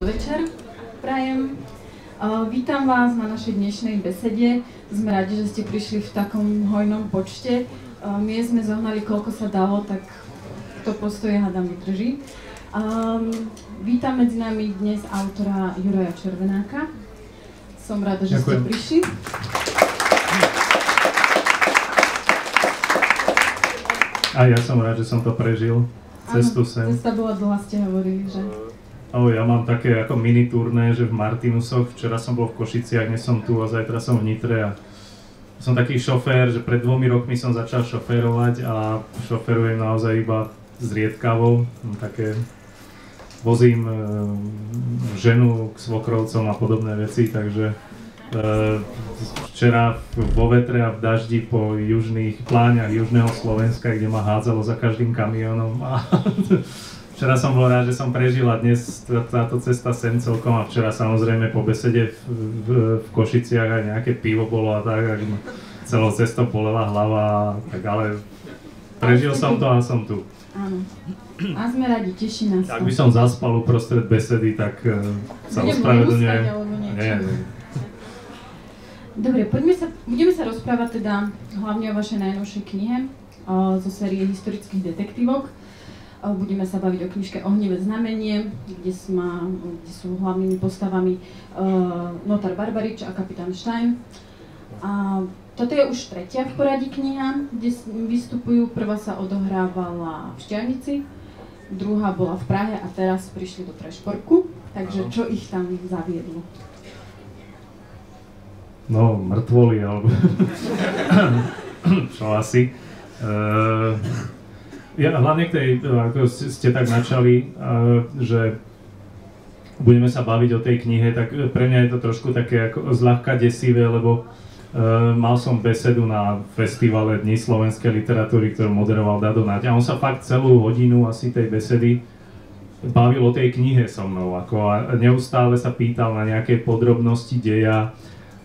večer prajem. Vítam vás na našej dnešnej besede. Sme radi, že ste prišli v takom hojnom počte. My sme zohnali, koľko sa dalo, tak to postoje hádam vydrží. Vítam medzi nami dnes autora Juraja Červenáka. Som rada, že Ďakujem. ste prišli. A ja som rád, že som to prežil. Cestu sem. Cesta bola dlhá, ste hovorili, že? Oh, ja mám také ako mini turné, že v Martinusoch, včera som bol v Košiciach, dnes som tu a zajtra som v Nitre a som taký šofér, že pred dvomi rokmi som začal šoférovať a šoferujem naozaj iba zriedkavo, také vozím e, ženu k svokrovcom a podobné veci, takže e, včera vo vetre a v daždi po južných pláňach južného Slovenska, kde ma hádzalo za každým kamionom a Včera som bol rád, že som prežil a dnes táto cesta sem celkom a včera samozrejme po besede v, v, v Košiciach aj nejaké pivo bolo a tak, ak celou cestou polela hlava, tak ale prežil som to a som tu. Áno. A sme radi, teší nás Ak by som zaspal uprostred besedy, tak uh, sa ospravedlňujem. Nie, nie. Dobre, poďme sa, budeme sa rozprávať teda hlavne o vašej najnovšej knihe o, zo série historických detektívok. Budeme sa baviť o knižke Ohnivé znamenie, kde, má, kde sú hlavnými postavami uh, notar Barbarič a kapitán Stein. A toto je už tretia v poradí kniha, kde vystupujú. Prvá sa odohrávala v Šťavnici, druhá bola v Prahe a teraz prišli do Prešporku. Takže čo ich tam zaviedlo? No, mŕtvoli, alebo čo asi. Uh, ja hlavne k tej, ako ste tak načali, že budeme sa baviť o tej knihe, tak pre mňa je to trošku také ako zľahka desivé, lebo uh, mal som besedu na festivale Dní slovenskej literatúry, ktorú moderoval Dado Naď a on sa fakt celú hodinu asi tej besedy bavil o tej knihe so mnou ako a neustále sa pýtal na nejaké podrobnosti deja,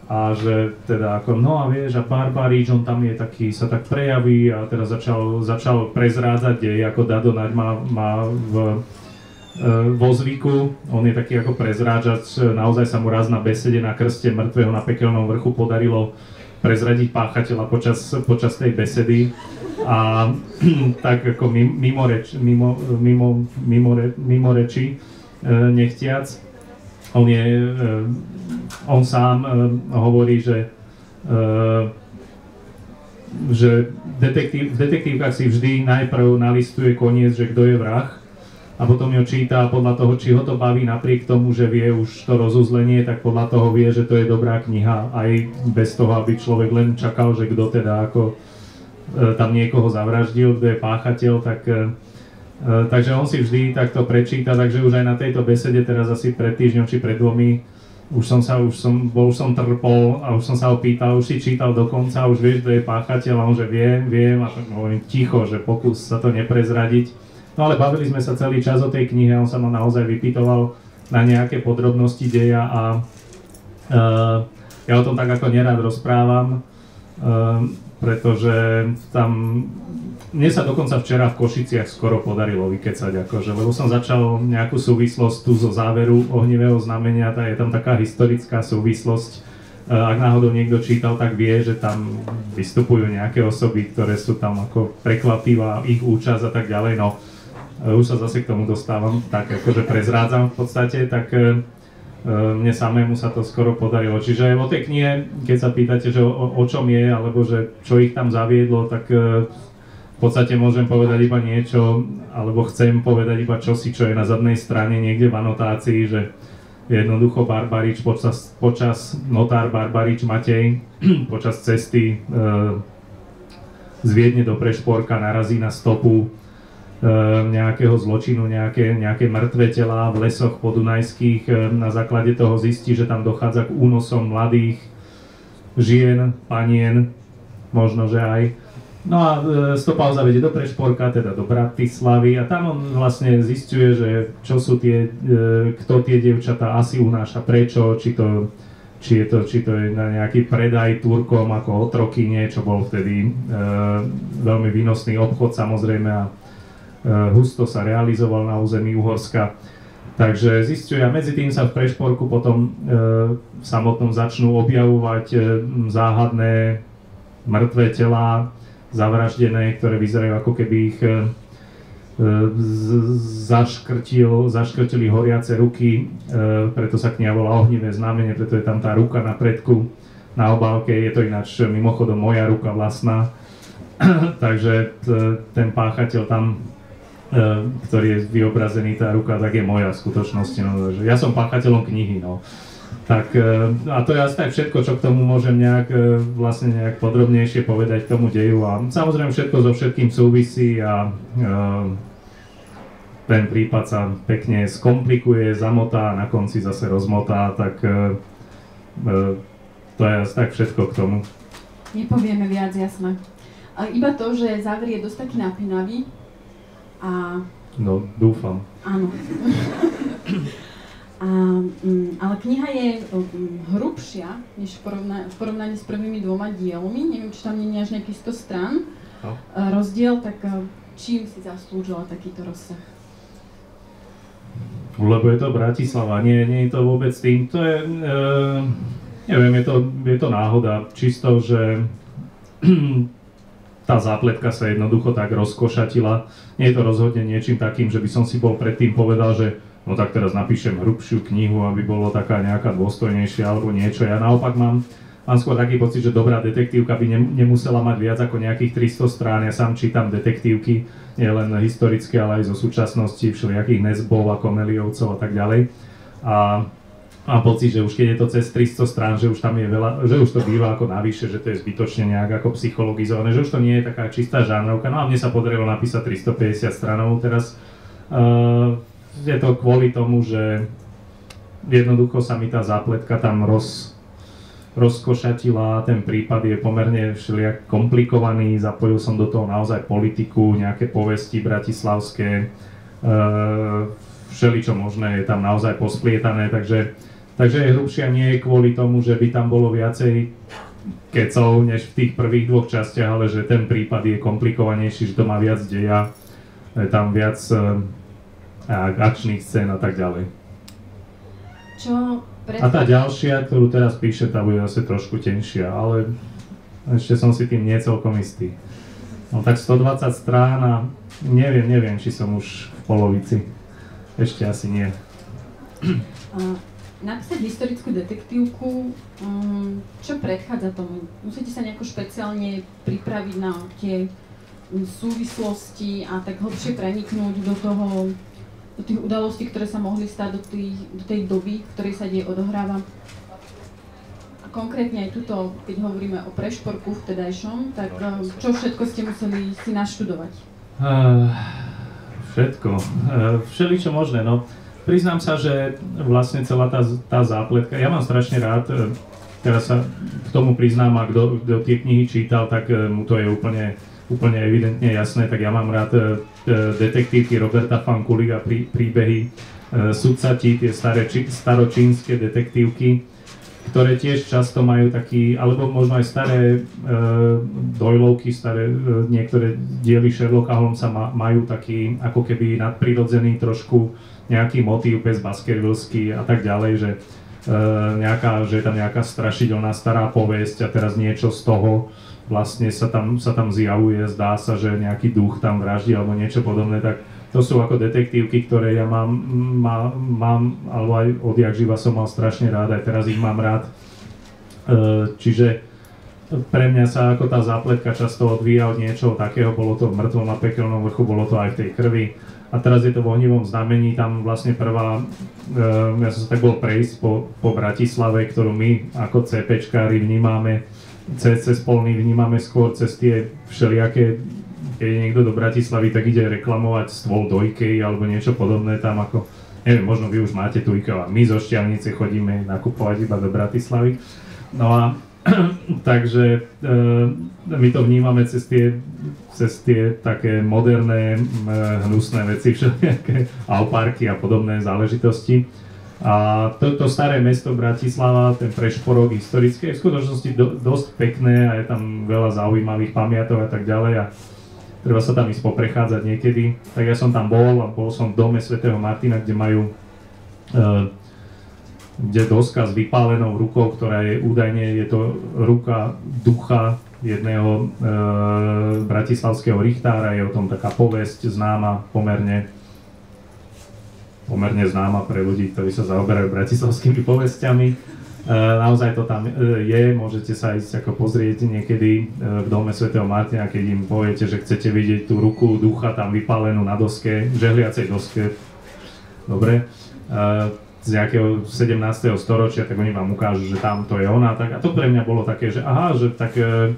a že teda ako, no a vieš, a Barbarič, on tam je taký, sa tak prejaví a teda začal, začal prezrádzať dej, ako Dado Naď má, má v, e, vo zvyku, on je taký ako prezrážač, naozaj sa mu raz na besede na krste mŕtvého na pekelnom vrchu podarilo prezradiť páchateľa počas, počas tej besedy. A tak ako mimo, reč, mimo, mimo, mimo, mimo reči e, nechtiac, on je e, on sám uh, hovorí, že, uh, že detektív, v detektívkach si vždy najprv nalistuje koniec, že kto je vrah a potom ju číta podľa toho, či ho to baví napriek tomu, že vie už to rozuzlenie, tak podľa toho vie, že to je dobrá kniha aj bez toho, aby človek len čakal, že kto teda ako uh, tam niekoho zavraždil, kto je páchateľ, tak takže on si vždy takto prečíta, takže už aj na tejto besede teraz asi pred týždňom či pred dvomi už som sa, už som, bol už som trpol a už som sa ho pýtal, už si čítal dokonca, už vieš, kto je páchateľ a on, že viem, viem a hovorím ticho, že pokus sa to neprezradiť. No ale bavili sme sa celý čas o tej knihe, on sa ma naozaj vypytoval na nejaké podrobnosti deja a uh, ja o tom tak ako nerad rozprávam, pretože tam mne sa dokonca včera v Košiciach skoro podarilo vykecať, akože, lebo som začal nejakú súvislosť tu zo záveru ohnivého znamenia, tá je tam taká historická súvislosť. E, ak náhodou niekto čítal, tak vie, že tam vystupujú nejaké osoby, ktoré sú tam ako prekvapivá, ich účasť a tak ďalej. No, e, už sa zase k tomu dostávam, tak akože prezrádzam v podstate, tak e, mne samému sa to skoro podarilo. Čiže o tej knihe, keď sa pýtate, že o, o čom je, alebo že čo ich tam zaviedlo, tak v podstate môžem povedať iba niečo, alebo chcem povedať iba čosi, čo je na zadnej strane niekde v anotácii, že jednoducho Barbarič počas, počas notár Barbarič Matej počas cesty e, z Viedne do Prešporka narazí na stopu nejakého zločinu, nejaké, nejaké mŕtve telá v lesoch podunajských. E, na základe toho zistí, že tam dochádza k únosom mladých žien, panien, možno že aj No a e, stopa ho vedie do Prešporka, teda do Bratislavy a tam on vlastne zistuje, že čo sú tie, e, kto tie dievčatá asi unáša, prečo, či to, či je to, či to je na nejaký predaj Turkom ako otrokynie, čo bol vtedy e, veľmi výnosný obchod samozrejme a e, husto sa realizoval na území Uhorska. Takže zistuje a medzi tým sa v prešporku potom e, samotnom začnú objavovať e, záhadné mŕtve telá, zavraždené, ktoré vyzerajú ako keby ich e, zaškrtil, zaškrtili horiace ruky, e, preto sa kniha volá ohnivé znamenie, preto je tam tá ruka na predku na obálke, je to ináč mimochodom moja ruka vlastná, takže ten páchateľ tam ktorý je vyobrazený tá ruka, tak je moja v skutočnosti. No, že ja som páchateľom knihy, no. Tak, e, a to je asi tak všetko, čo k tomu môžem nejak, e, vlastne nejak podrobnejšie povedať k tomu deju. A samozrejme všetko so všetkým súvisí a ten prípad sa pekne skomplikuje, zamotá a na konci zase rozmotá, tak to je asi tak všetko k tomu. Nepovieme viac, jasné. A iba to, že záver je dosť taký napínavý, a... No, dúfam. Áno. A, um, ale kniha je um, hrubšia než v, porovna- v porovnaní s prvými dvoma dielmi. Neviem, či tam nie je až nejakých 100 strán no. uh, rozdiel, tak uh, čím si zaslúžila takýto rozsah? Lebo je to Bratislava, nie, nie je to vôbec tým. To je, uh, neviem, je to, je to náhoda. Čisto, že tá zápletka sa jednoducho tak rozkošatila. Nie je to rozhodne niečím takým, že by som si bol predtým povedal, že no tak teraz napíšem hrubšiu knihu, aby bolo taká nejaká dôstojnejšia alebo niečo. Ja naopak mám, mám skôr taký pocit, že dobrá detektívka by nemusela mať viac ako nejakých 300 strán. Ja sám čítam detektívky, nie len historické, ale aj zo súčasnosti, všelijakých Nesbov a Komeliovcov a tak ďalej. A mám pocit, že už keď je to cez 300 strán, že už tam je veľa, že už to býva ako navyše, že to je zbytočne nejak ako psychologizované, že už to nie je taká čistá žánrovka. No a mne sa podarilo napísať 350 stranov teraz. Uh, je to kvôli tomu, že jednoducho sa mi tá zápletka tam roz, rozkošatila, ten prípad je pomerne všelijak komplikovaný, zapojil som do toho naozaj politiku, nejaké povesti bratislavské, uh, všeličo možné je tam naozaj posplietané, takže Takže je hrubšia nie kvôli tomu, že by tam bolo viacej kecov než v tých prvých dvoch častiach, ale že ten prípad je komplikovanejší, že to má viac deja, je tam viac uh, akčných scén a tak ďalej. Čo pred... A tá ďalšia, ktorú teraz píše, tá bude zase trošku tenšia, ale ešte som si tým nie celkom istý. No tak 120 strán a neviem, neviem, či som už v polovici. Ešte asi nie napísať historickú detektívku, um, čo predchádza tomu? Musíte sa nejako špeciálne pripraviť na tie súvislosti a tak hlbšie preniknúť do toho, do tých udalostí, ktoré sa mohli stať do, tých, do tej doby, v ktorej sa deje odohráva. A konkrétne aj tuto, keď hovoríme o prešporku vtedajšom, tak uh, čo všetko ste museli si naštudovať? Uh, všetko. Uh, všeličo možné. No priznám sa, že vlastne celá tá, tá zápletka, ja mám strašne rád, e, teraz sa k tomu priznám a kto, kto tie knihy čítal, tak e, mu to je úplne, úplne evidentne jasné, tak ja mám rád e, detektívky Roberta Fankuliga, prí, príbehy sudcati, tie staré, či, staročínske detektívky, ktoré tiež často majú taký, alebo možno aj staré e, dojlovky, staré, e, niektoré diely Sherlocka Holmesa ma, majú taký ako keby nadprirodzený trošku nejaký motív pes Baskervillsky a tak ďalej, že, e, nejaká, že je tam nejaká strašidelná stará povesť a teraz niečo z toho vlastne sa tam, sa tam zjavuje, zdá sa, že nejaký duch tam vraždí alebo niečo podobné, tak to sú ako detektívky, ktoré ja mám, má, mám alebo aj odjak živa som mal strašne rád, aj teraz ich mám rád. E, čiže pre mňa sa ako tá zápletka často odvíja od niečoho takého, bolo to v mŕtvom a pekelnom vrchu, bolo to aj v tej krvi a teraz je to v ohnivom znamení, tam vlastne prvá, e, ja som sa tak bol prejsť po, po Bratislave, ktorú my ako CPčkári vnímame, cez, cez polný vnímame skôr cez tie všelijaké, keď je niekto do Bratislavy, tak ide reklamovať stôl do IKEA alebo niečo podobné tam ako, neviem, možno vy už máte tu IKEA, my zo Šťavnice chodíme nakupovať iba do Bratislavy. No a takže e, my to vnímame cez tie cez tie také moderné hnusné veci, všelijaké alparky a podobné záležitosti. A to, to staré mesto Bratislava, ten prešporok historické, je v skutočnosti do, dosť pekné a je tam veľa zaujímavých pamiatok a tak ďalej a treba sa tam ísť poprechádzať niekedy. Tak ja som tam bol a bol som v dome svätého Martina, kde majú kde doska s vypálenou rukou, ktorá je údajne, je to ruka ducha jedného e, bratislavského richtára, je o tom taká povesť známa pomerne pomerne známa pre ľudí, ktorí sa zaoberajú bratislavskými povestiami. E, naozaj to tam e, je, môžete sa ísť ako pozrieť niekedy e, v dome svätého Martina, keď im poviete, že chcete vidieť tú ruku ducha tam vypálenú na doske, žehliacej doske. Dobre. E, z nejakého 17. storočia, tak oni vám ukážu, že tam to je ona. Tak, a to pre mňa bolo také, že aha, že tak e,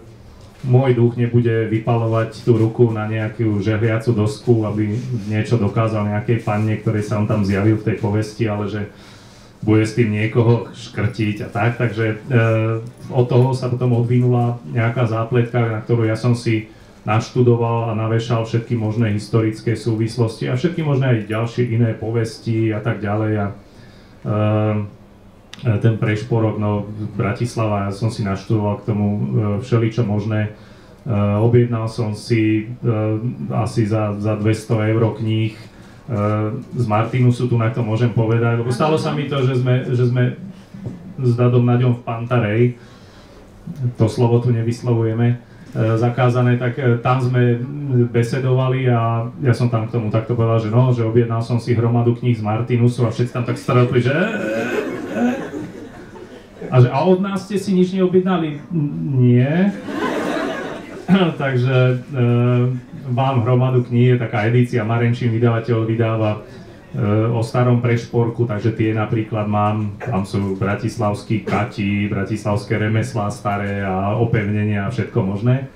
môj duch nebude vypalovať tú ruku na nejakú žehliacu dosku, aby niečo dokázal nejakej panne, ktorej sa on tam zjavil v tej povesti, ale že bude s tým niekoho škrtiť a tak. Takže e, od toho sa potom odvinula nejaká zápletka, na ktorú ja som si naštudoval a navešal všetky možné historické súvislosti a všetky možné aj ďalšie iné povesti a tak ďalej. A, ten prešporok, no Bratislava, ja som si naštudoval k tomu e, všeličo možné. E, objednal som si asi za, za 200 eur kníh. Z Martinusu, tu na to môžem povedať, lebo stalo sa mi to, že sme, že sme s Dadom Naďom v Pantarej, to slovo tu nevyslovujeme, zakázané, tak tam sme besedovali a ja som tam k tomu takto povedal, že no, že objednal som si hromadu kníh z Martinusu a všetci tam tak starali, že a že a od nás ste si nič neobjednali? Nie. Takže e, mám hromadu kníh, je taká edícia, Marenčín vydavateľ vydáva o starom prešporku, takže tie napríklad mám, tam sú bratislavskí kati, bratislavské remeslá staré a opevnenia a všetko možné.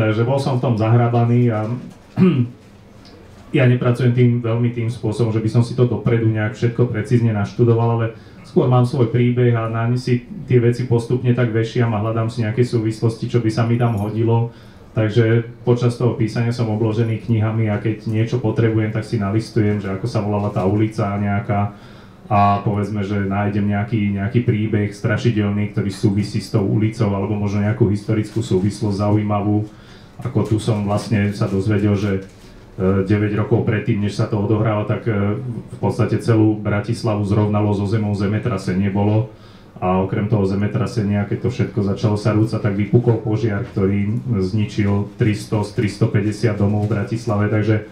Takže bol som v tom zahrabaný a ja nepracujem tým veľmi tým spôsobom, že by som si to dopredu nejak všetko precízne naštudoval, ale skôr mám svoj príbeh a na si tie veci postupne tak vešiam a hľadám si nejaké súvislosti, čo by sa mi tam hodilo. Takže počas toho písania som obložený knihami a keď niečo potrebujem, tak si nalistujem, že ako sa volala tá ulica nejaká a povedzme, že nájdem nejaký, nejaký príbeh strašidelný, ktorý súvisí s tou ulicou alebo možno nejakú historickú súvislosť zaujímavú. Ako tu som vlastne sa dozvedel, že 9 rokov predtým, než sa to odohralo, tak e, v podstate celú Bratislavu zrovnalo zo zemou zemetrasenie bolo. A okrem toho zemetrasenia, keď to všetko začalo sa rúcať, tak vypukol požiar, ktorý zničil 300 z 350 domov v Bratislave. Takže,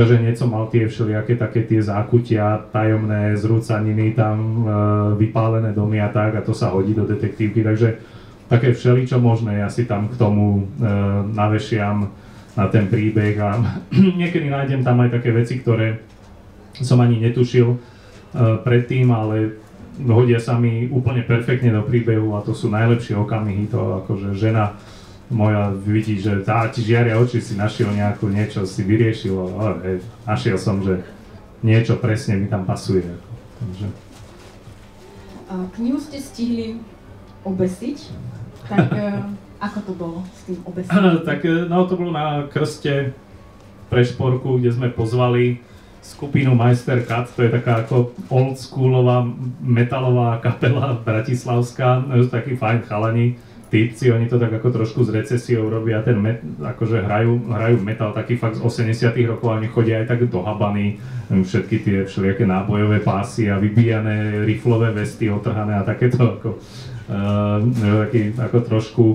takže niečo mal tie všelijaké také tie zákutia, tajomné zrúcaniny, tam e, vypálené domy a tak, a to sa hodí do detektívky. Takže také všeličo možné, ja si tam k tomu e, navešiam na ten príbeh a niekedy nájdem tam aj také veci, ktoré som ani netušil uh, predtým, ale hodia sa mi úplne perfektne do príbehu a to sú najlepšie okamihy, to akože žena moja vidí, že tá ti žiaria oči, si našiel nejakú niečo, si vyriešil, ale hej, našiel som, že niečo presne mi tam pasuje. Takže. Knihu ste stihli obesiť, tak Ako to bolo s tým obesením? tak e, no to bolo na krste pre šporku, kde sme pozvali skupinu Meister Cut, to je taká ako oldschoolová metalová kapela bratislavská, no, takí fajn chalani, typci, oni to tak ako trošku z recesiou robia, ten met, akože hrajú, hrajú metal taký fakt z 80 rokov, oni chodia aj tak dohabaní, všetky tie všelijaké nábojové pásy a vybíjané riflové vesty otrhané a takéto ako, uh, taký, ako trošku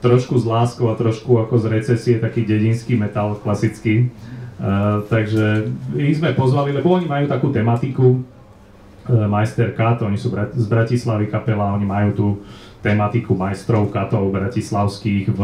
trošku s láskou a trošku ako z recesie, taký dedinský metal klasický. Takže ich sme pozvali, lebo oni majú takú tematiku, uh, Majster Kat, oni sú z Bratislavy kapela, oni majú tú tematiku majstrov katov bratislavských v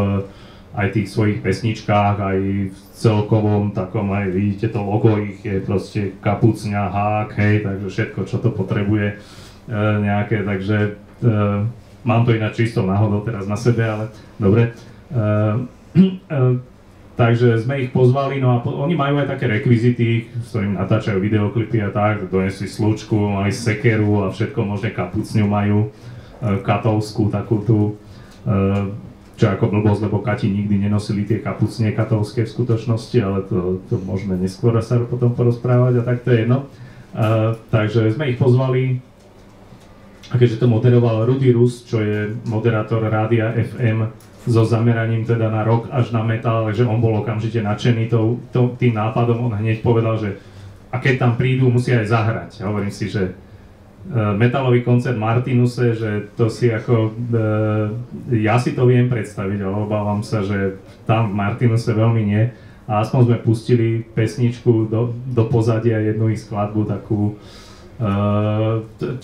aj tých svojich pesničkách, aj v celkovom takom, aj vidíte to logo ich je proste kapucňa, hák, hej, takže všetko, čo to potrebuje uh, nejaké, takže uh, Mám to ináč čistou náhodou teraz na sebe, ale dobre. Takže sme ich pozvali, no a po, oni majú aj také rekvizity, s ktorým natáčajú videoklipy a tak, donesli slučku, mali sekeru a všetko možné kapucňu majú, uh, katovskú takú tú, uh, čo ako blbosť, lebo Kati nikdy nenosili tie kapucne katovské v skutočnosti, ale to, to môžeme neskôr sa potom porozprávať a tak to je jedno. Uh, takže sme ich pozvali, a keďže to moderoval Rudy Rus, čo je moderátor rádia FM so zameraním teda na rock až na metal, takže on bol okamžite nadšený to, to, tým nápadom, on hneď povedal, že a keď tam prídu, musia aj zahrať. Hovorím si, že metalový koncert Martinuse, že to si ako, ja si to viem predstaviť, ale obávam sa, že tam v Martinuse veľmi nie. A aspoň sme pustili pesničku do, do pozadia, jednu ich skladbu, takú, Uh,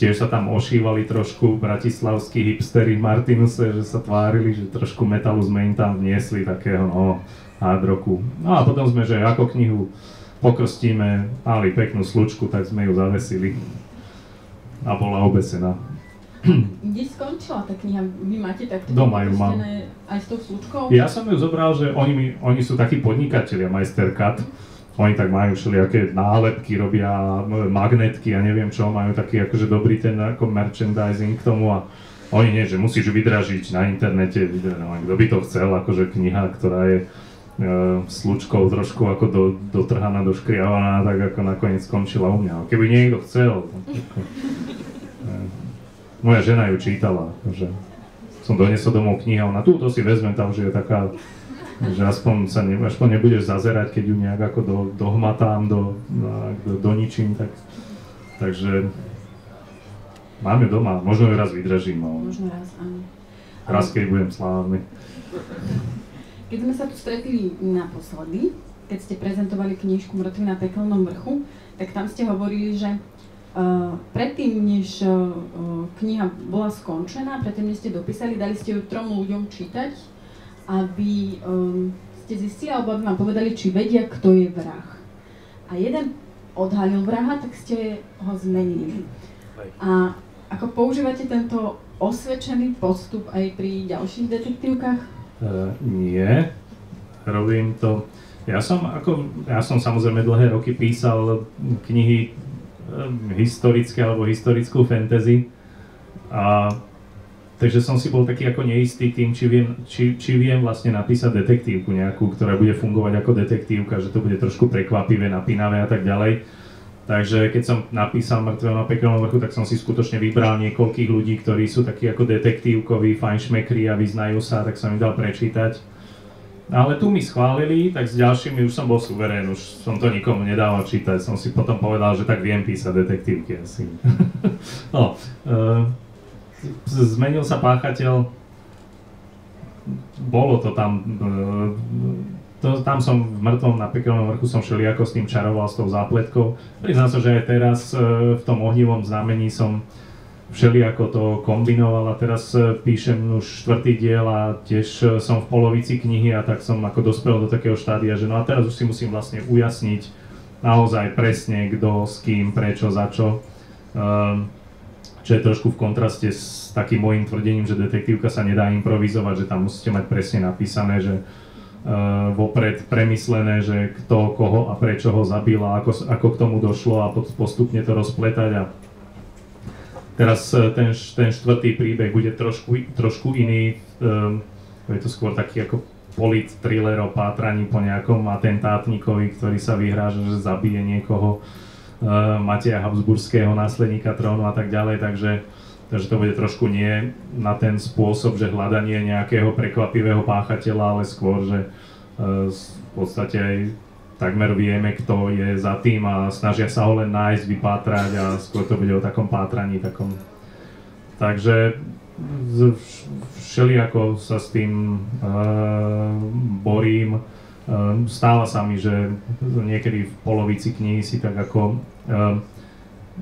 tiež sa tam ošívali trošku bratislavskí hipstery v Martinuse, že sa tvárili, že trošku metalu sme im tam vniesli, takého no, hard rocku. No a potom sme, že ako knihu pokrstíme, mali peknú slučku, tak sme ju zavesili a bola obesená. Kde skončila tá kniha? Vy máte takto Doma ju mám. aj s tou slučkou? Ja som ju zobral, že oni, mi, oni sú takí podnikatelia, Majster Cut oni tak majú všelijaké nálepky, robia magnetky a neviem čo, majú taký akože dobrý ten ako merchandising k tomu a oni nie, že musíš vydražiť na internete, no, kto by to chcel, akože kniha, ktorá je e, slučkou trošku ako do, dotrhaná, doškriavaná, tak ako nakoniec skončila u mňa. Keby niekto chcel, ako, e, moja žena ju čítala, že som doniesol domov kniha, ona túto si vezmem, tam už je taká že aspoň sa ne, aspoň nebudeš zazerať, keď ju nejak ako do, dohmatám, do, do, do ničím, tak, takže mám ju doma, možno ju raz vydržím. No. Možno raz, áno. Raz, keď budem slávny. Keď sme sa tu stretli naposledy, keď ste prezentovali knižku Mŕtvy na pekelnom vrchu, tak tam ste hovorili, že uh, predtým, než uh, kniha bola skončená, predtým, než ste dopísali, dali ste ju trom ľuďom čítať aby um, ste zistili, alebo aby vám povedali, či vedia, kto je vrah. A jeden odhalil vraha, tak ste ho zmenili. A ako používate tento osvedčený postup aj pri ďalších detektívkach? Uh, nie. Robím to. Ja som, ako, ja som samozrejme dlhé roky písal knihy um, historické alebo historickú fantasy. A Takže som si bol taký ako neistý tým, či viem, či, či viem vlastne napísať detektívku nejakú, ktorá bude fungovať ako detektívka, že to bude trošku prekvapivé, napínavé a tak ďalej. Takže keď som napísal Mŕtveho na pekelnom vrchu, tak som si skutočne vybral niekoľkých ľudí, ktorí sú takí ako detektívkoví, fajnšmekri a vyznajú sa, tak som im dal prečítať. Ale tu mi schválili, tak s ďalšími už som bol suverén, už som to nikomu nedával čítať, som si potom povedal, že tak viem písať detektívky asi. no, uh, zmenil sa páchateľ, bolo to tam, e, to, tam som v mŕtvom na pekelnom vrchu som ako s tým čaroval s tou zápletkou. Priznám sa, že aj teraz e, v tom ohnivom znamení som všelijako to kombinoval a teraz e, píšem už štvrtý diel a tiež som v polovici knihy a tak som ako dospel do takého štádia, že no a teraz už si musím vlastne ujasniť naozaj presne kto, s kým, prečo, za čo. Um, čo je trošku v kontraste s takým môjim tvrdením, že detektívka sa nedá improvizovať, že tam musíte mať presne napísané, že uh, vopred premyslené, že kto, koho a prečo ho zabil a ako, ako k tomu došlo a postupne to rozpletať. A teraz uh, ten, ten štvrtý príbeh bude trošku, trošku iný, um, je to skôr taký ako polit thriller o pátraní po nejakom atentátnikovi, ktorý sa vyhráža, že zabije niekoho Eh, Mateja Habsburského, následníka trónu a tak ďalej, takže, takže to bude trošku nie na ten spôsob, že hľadanie nejakého prekvapivého páchateľa, ale skôr, že eh, v podstate aj takmer vieme, kto je za tým a snažia sa ho len nájsť, vypátrať a skôr to bude o takom pátraní, takom... Takže všelijako sa s tým uh, borím. Uh, stáva sa mi, že niekedy v polovici knihy si tak ako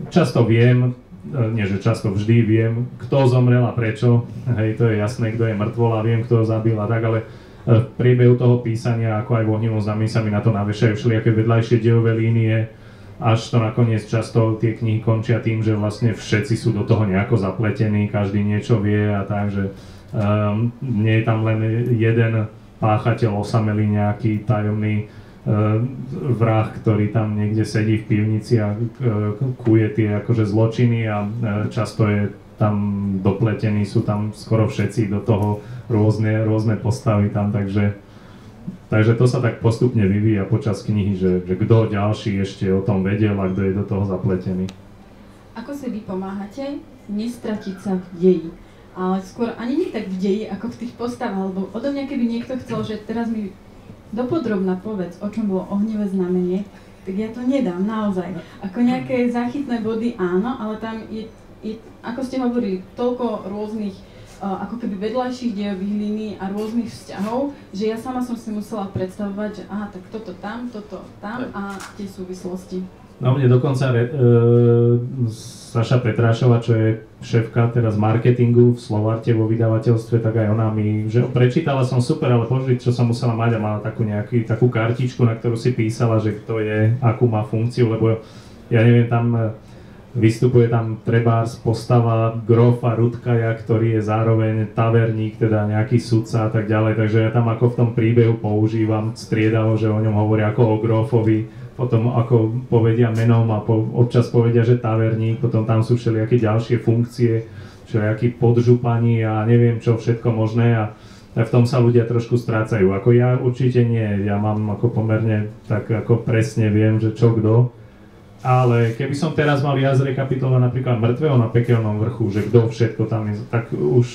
často viem, e, nie že často vždy viem, kto zomrel a prečo, hej, to je jasné, kto je mŕtvol a viem, kto ho zabil a tak, ale e, v priebehu toho písania, ako aj v ohnivom znamení sa mi na to navešajú všelijaké vedľajšie dejové línie, až to nakoniec často tie knihy končia tým, že vlastne všetci sú do toho nejako zapletení, každý niečo vie a tak, že um, nie je tam len jeden páchateľ osamelý nejaký tajomný, vrah, ktorý tam niekde sedí v pivnici a e, kuje tie akože zločiny a e, často je tam dopletení, sú tam skoro všetci do toho rôzne, rôzne postavy tam, takže, takže to sa tak postupne vyvíja počas knihy, že, že kto ďalší ešte o tom vedel a kto je do toho zapletený. Ako si vy pomáhate nestratiť sa v deji? Ale skôr ani nie tak v deji, ako v tých postavách, lebo odo mňa keby niekto chcel, že teraz mi dopodrobná povedz, o čom bolo ohnivé znamenie, tak ja to nedám, naozaj. Ako nejaké záchytné body áno, ale tam je, je ako ste hovorili, toľko rôznych uh, ako keby vedľajších dejových línií a rôznych vzťahov, že ja sama som si musela predstavovať, že aha, tak toto tam, toto tam a tie súvislosti. No mne dokonca e, Saša Petrášova, čo je šéfka teraz marketingu v Slovarte vo vydavateľstve, tak aj ona mi, že prečítala som super, ale pozri, čo som musela mať a mala takú, nejaký, takú kartičku, na ktorú si písala, že kto je, akú má funkciu, lebo ja neviem, tam e, vystupuje tam trebárs postava grofa Rudkaja, ktorý je zároveň taverník, teda nejaký sudca a tak ďalej, takže ja tam ako v tom príbehu používam striedavo, že o ňom hovoria ako o grofovi, potom ako povedia menom a po, občas povedia, že taverník, potom tam sú všelijaké ďalšie funkcie, všelijakí podžupani a neviem čo všetko možné a v tom sa ľudia trošku strácajú. Ako ja určite nie, ja mám ako pomerne tak ako presne viem, že čo kto. Ale keby som teraz mal ja zrekapitulovať napríklad mŕtvého na pekelnom vrchu, že kto všetko tam je, tak už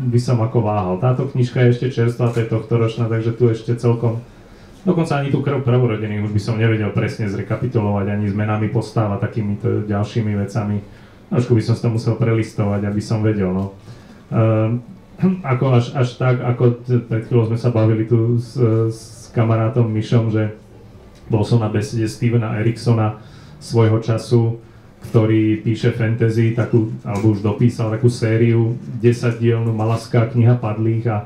by som ako váhal. Táto knižka je ešte čerstvá, to je tohto ročná, takže tu ešte celkom Dokonca ani tú krv prvorodených už by som nevedel presne zrekapitulovať ani s menami postáv a takýmito ďalšími vecami. Trošku by som to musel prelistovať, aby som vedel. No. Uh, ako až, až tak, ako pred chvíľou sme sa bavili tu s, s kamarátom Myšom, že bol som na besede Stevena Eriksona svojho času, ktorý píše fantasy, takú, alebo už dopísal takú sériu, 10-dielnú Malaská kniha padlých a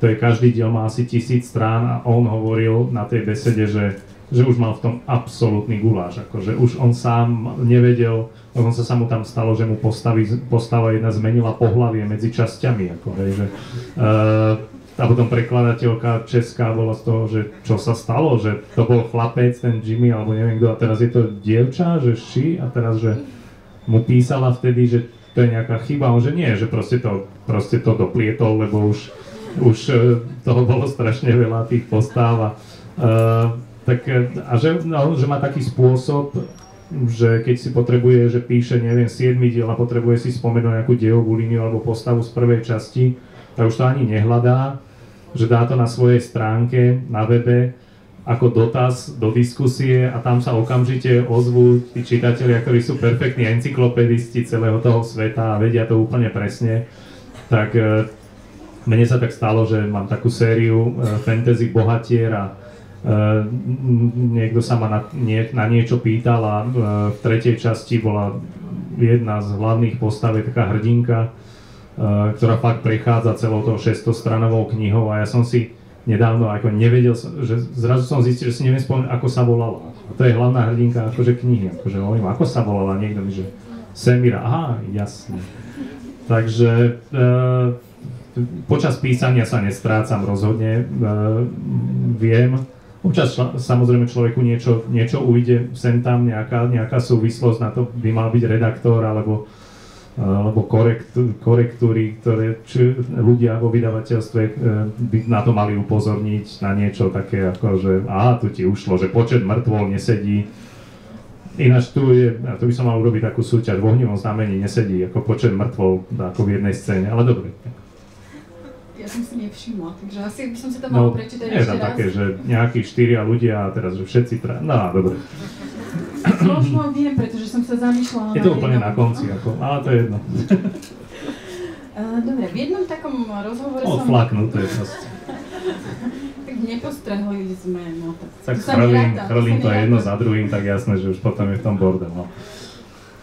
to je každý diel má asi tisíc strán a on hovoril na tej besede, že, že už mal v tom absolútny guláš, akože už on sám nevedel, dokonca sa mu tam stalo, že mu postaví, postava jedna zmenila pohlavie medzi časťami, ako, hej, že, uh, a potom prekladateľka česká bola z toho, že čo sa stalo, že to bol chlapec, ten Jimmy, alebo neviem kto, a teraz je to dievča, že ši, a teraz, že mu písala vtedy, že to je nejaká chyba, on že nie, že proste to, proste to doplietol, lebo už už e, toho bolo strašne veľa tých postáv a, uh, tak, e, a že, no, že má taký spôsob, že keď si potrebuje, že píše, neviem, 7 diel a potrebuje si spomenúť nejakú dielovú líniu alebo postavu z prvej časti, tak už to ani nehľadá, že dá to na svojej stránke, na webe, ako dotaz do diskusie a tam sa okamžite ozvú tí čitatelia, ktorí sú perfektní encyklopedisti celého toho sveta a vedia to úplne presne, tak mne sa tak stalo, že mám takú sériu uh, fantasy bohatier a uh, niekto sa ma na, nie, na niečo pýtal a uh, v tretej časti bola jedna z hlavných postav, je taká hrdinka, ktorá fakt prechádza celou toho 600 stranovou knihou a ja som si nedávno ako nevedel, že zrazu som zistil, že si neviem spomenúť, ako sa volala. A to je hlavná hrdinka akože knihy, akože hovorím, ako sa volala niekto mi, že Semira, aha, jasne. Takže počas písania sa nestrácam rozhodne, e, viem. Občas samozrejme človeku niečo, niečo ujde sem tam, nejaká, nejaká súvislosť, na to by mal byť redaktor alebo, alebo korekt, korektúry, ktoré či ľudia vo vydavateľstve e, by na to mali upozorniť, na niečo také ako, že aha, tu ti ušlo, že počet mŕtvol nesedí. Ináč tu je, a tu by som mal urobiť takú súťaž, v ohnivom znamení nesedí ako počet mŕtvol ako v jednej scéne, ale dobre ja som si nevšimla, takže asi by som si to mohla no, prečítať ešte tam raz. také, že nejakí štyria ľudia a teraz, že všetci tra... No, dobre. Možno viem, pretože som sa zamýšľala Je to úplne na konci, ako, ale to je jedno. Uh, dobre, v jednom takom rozhovore som... Odflaknuté proste. tak nepostrehli sme, no tak... Tak chrlím, chrlím to, to jedno za druhým, tak jasné, že už potom je v tom bordel, no.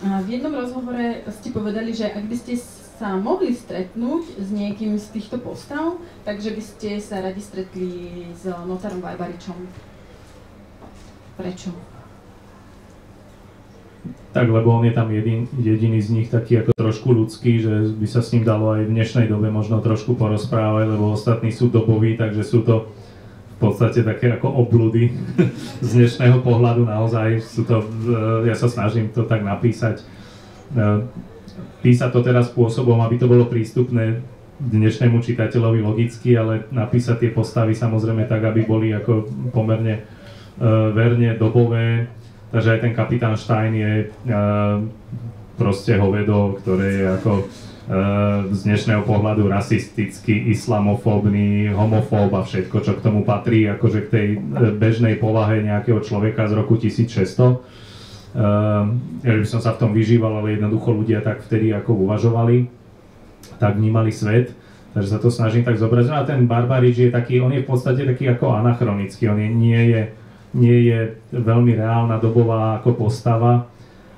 Uh, v jednom rozhovore ste povedali, že ak by ste sa mohli stretnúť s niekým z týchto postav, takže by ste sa radi stretli s notárom Vajbaričom. Prečo? Tak, lebo on je tam jedin, jediný z nich taký ako trošku ľudský, že by sa s ním dalo aj v dnešnej dobe možno trošku porozprávať, lebo ostatní sú doboví, takže sú to v podstate také ako obludy z dnešného pohľadu naozaj. Sú to, e, ja sa snažím to tak napísať e, písať to teraz spôsobom, aby to bolo prístupné dnešnému čitateľovi logicky, ale napísať tie postavy samozrejme tak, aby boli ako pomerne uh, verne dobové. Takže aj ten kapitán Stein je uh, proste hovedo, ktoré je ako z dnešného pohľadu rasistický, islamofóbny, homofób a všetko, čo k tomu patrí, akože k tej bežnej povahe nejakého človeka z roku 1600 Ehm, ja by som sa v tom vyžíval, ale jednoducho ľudia tak vtedy ako uvažovali, tak vnímali svet, takže sa to snažím tak zobrať. No a ten Barbarič je taký, on je v podstate taký ako anachronický, on je, nie, je, nie je veľmi reálna dobová ako postava,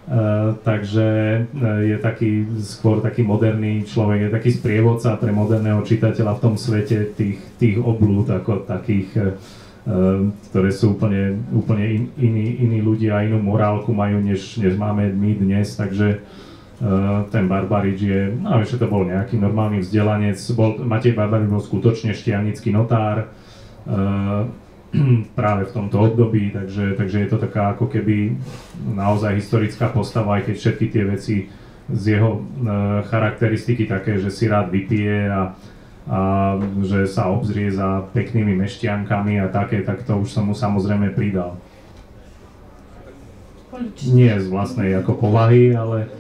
Uh, takže uh, je taký skôr taký moderný človek, je taký sprievodca pre moderného čitateľa v tom svete tých, tých oblúd ako takých uh, Ehm, ktoré sú úplne, úplne in, iní, iní ľudia, inú morálku majú, než, než máme my dnes, takže uh, ten Barbarič je, no ešte to bol nejaký normálny vzdelanec, bol, Matej Barbarič bol skutočne štiavnický notár, uh, práve v tomto období, takže, takže je to taká ako keby naozaj historická postava, aj keď všetky tie veci z jeho uh, charakteristiky také, že si rád vypije a a že sa obzrie za peknými mešťankami a také, tak to už som mu samozrejme pridal. Nie z vlastnej ako povahy, ale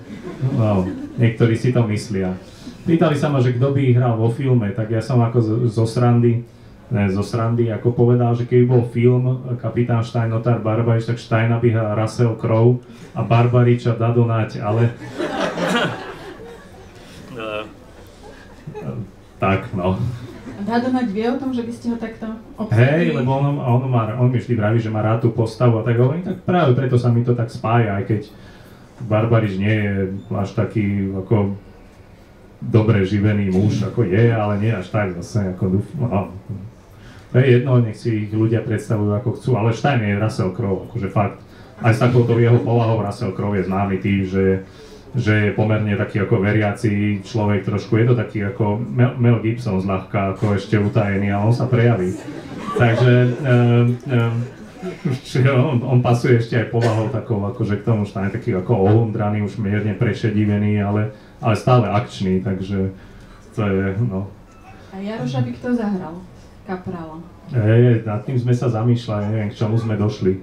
no, niektorí si to myslia. Pýtali sa ma, že kto by hral vo filme, tak ja som ako zo srandy, ne, zo srandy ako povedal, že keby bol film Kapitán Stein, Notár Barbarič, tak Steina by hral Russell Crowe a Barbariča Dado Nať, ale Tak, no. Dado mať vie o tom, že by ste ho takto obsadili? Hej, lebo on, on, má, on mi vždy vraví, že má rád tú postavu a tak hovorím, tak práve preto sa mi to tak spája, aj keď Barbarič nie je až taký ako dobre živený muž, ako je, ale nie až tak zase, ako dúfam. No, to je jedno, nech si ich ľudia predstavujú ako chcú, ale Stein je Russell Crowe, akože fakt, aj s takouto jeho povahou Russell Crowe je známy tým, že že je pomerne taký ako veriaci človek trošku, je to taký ako Mel, Gibson zľahka, ako ešte utajený a on sa prejaví. Takže um, um, on, on pasuje ešte aj povahou takou, akože k tomu Stein taký ako ohundraný, už mierne prešedivený, ale, ale stále akčný, takže to je, no. A Jaroša by kto zahral? Kaprála. Ej, nad tým sme sa zamýšľali, neviem, k čomu sme došli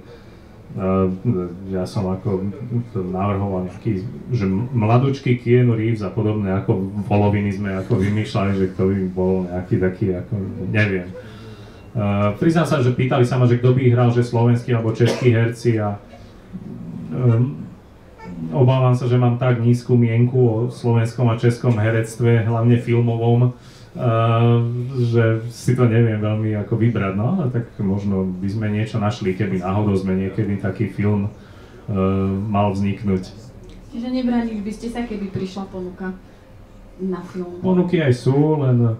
ja som ako navrhoval nejaký, že mladučky Keanu Reeves a podobné ako voloviny sme ako vymýšľali, že kto by bol nejaký taký, ako neviem. Uh, priznám sa, že pýtali sa ma, že kto by hral, že slovenský alebo český herci a um, obávam sa, že mám tak nízku mienku o slovenskom a českom herectve, hlavne filmovom, že si to neviem veľmi ako vybrať, no ale tak možno by sme niečo našli, keby náhodou sme niekedy taký film uh, mal vzniknúť. Čiže nebránili by ste sa, keby prišla ponuka na film? Ponuky aj sú, len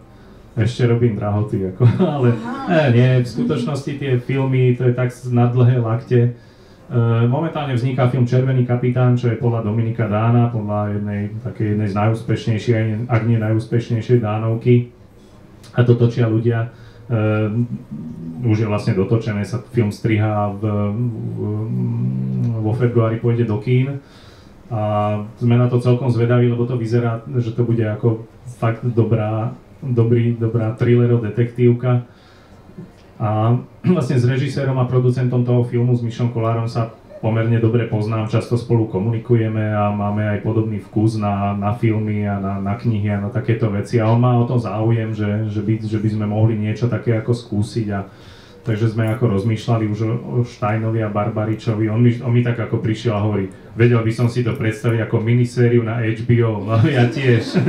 ešte robím drahoty, ako, ale ne, nie, v skutočnosti tie filmy, to je tak na dlhé lakte, Momentálne vzniká film Červený kapitán, čo je podľa Dominika Dána, podľa jednej, také jednej z najúspešnejších, ak nie najúspešnejšej Dánovky. A to točia ľudia, uh, už je vlastne dotočené, sa film striha v, vo februári pôjde do kín. A sme na to celkom zvedaví, lebo to vyzerá, že to bude ako fakt dobrá, dobrý, dobrá thriller detektívka a vlastne s režisérom a producentom toho filmu, s Mišom Kolárom sa pomerne dobre poznám, často spolu komunikujeme a máme aj podobný vkus na, na filmy a na, na knihy a na takéto veci. A on má o tom záujem, že, že, by, že by sme mohli niečo také ako skúsiť. A, takže sme ako rozmýšľali už o, o Steinovi a Barbaričovi. On mi, on mi tak ako prišiel a hovorí, vedel by som si to predstaviť ako minisériu na HBO. No ja tiež.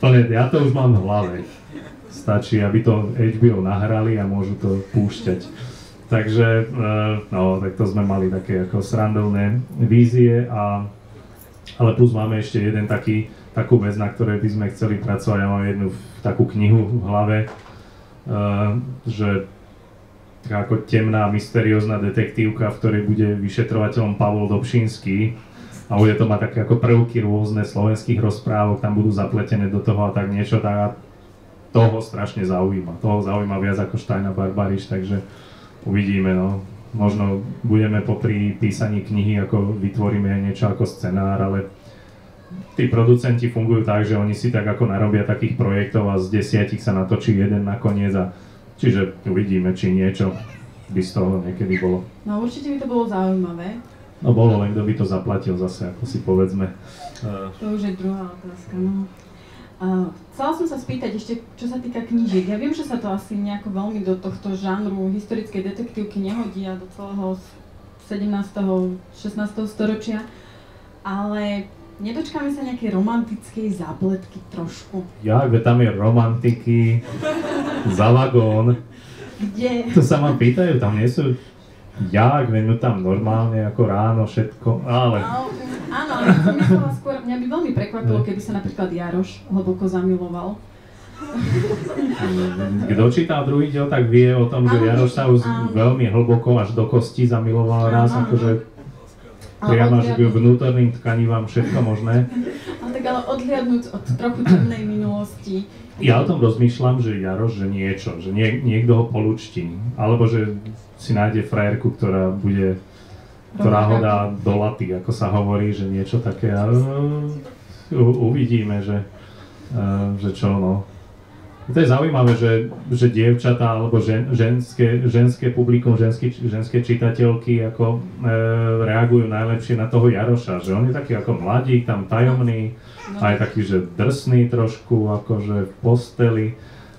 Plne, ja to už mám v hlave stačí, aby to HBO nahrali a môžu to púšťať. Takže, eh, no, tak to sme mali také ako srandovné vízie, a, ale plus máme ešte jeden taký, takú vec, na ktorej by sme chceli pracovať. Ja mám jednu takú knihu v hlave, eh, že taká ako temná, mysteriózna detektívka, v ktorej bude vyšetrovateľom Pavol Dobšinský a bude to mať také ako prvky rôzne slovenských rozprávok, tam budú zapletené do toho a tak niečo, tak toho strašne zaujíma. Toho zaujíma viac ako Štajna Barbariš, takže uvidíme. No. Možno budeme popri písaní knihy, ako vytvoríme aj niečo ako scenár, ale tí producenti fungujú tak, že oni si tak ako narobia takých projektov a z desiatich sa natočí jeden nakoniec a čiže uvidíme, či niečo by z toho niekedy bolo. No určite by to bolo zaujímavé. No bolo, len kto by to zaplatil zase, ako si povedzme. To už je druhá otázka, no. Chcela som sa spýtať ešte, čo sa týka knížiek. Ja viem, že sa to asi nejako veľmi do tohto žánru historickej detektívky nehodí a do celého 17. 16. storočia, ale nedočkáme sa nejakej romantickej zápletky trošku. Ja, kde tam je romantiky, za vagón. Kde? To sa ma pýtajú, tam nie sú jak, veď tam normálne ako ráno všetko, ale... Áno, ale som myslela skôr, mňa by veľmi prekvapilo, keby sa napríklad Jaroš hlboko zamiloval. Kto čítal druhý diel, tak vie o tom, že Jaroš sa už veľmi hlboko až do kosti zamiloval raz, akože priamo až k vnútorným tkanivám všetko možné. Ale odhliadnúť od trochu temnej minulosti. Ja o tom rozmýšľam, že Jaroš, že niečo, že nie, niekto ho polúčti, alebo že si nájde frajerku, ktorá bude, ktorá ho dá do laty, ako sa hovorí, že niečo také a uh, uvidíme, že, že čo no. To je zaujímavé, že, že dievčatá alebo žen, ženské, ženské publikum, ženské, ženské čitateľky ako e, reagujú najlepšie na toho Jaroša, že on je taký ako mladík, tam tajomný, no. aj taký, že drsný trošku, akože v posteli,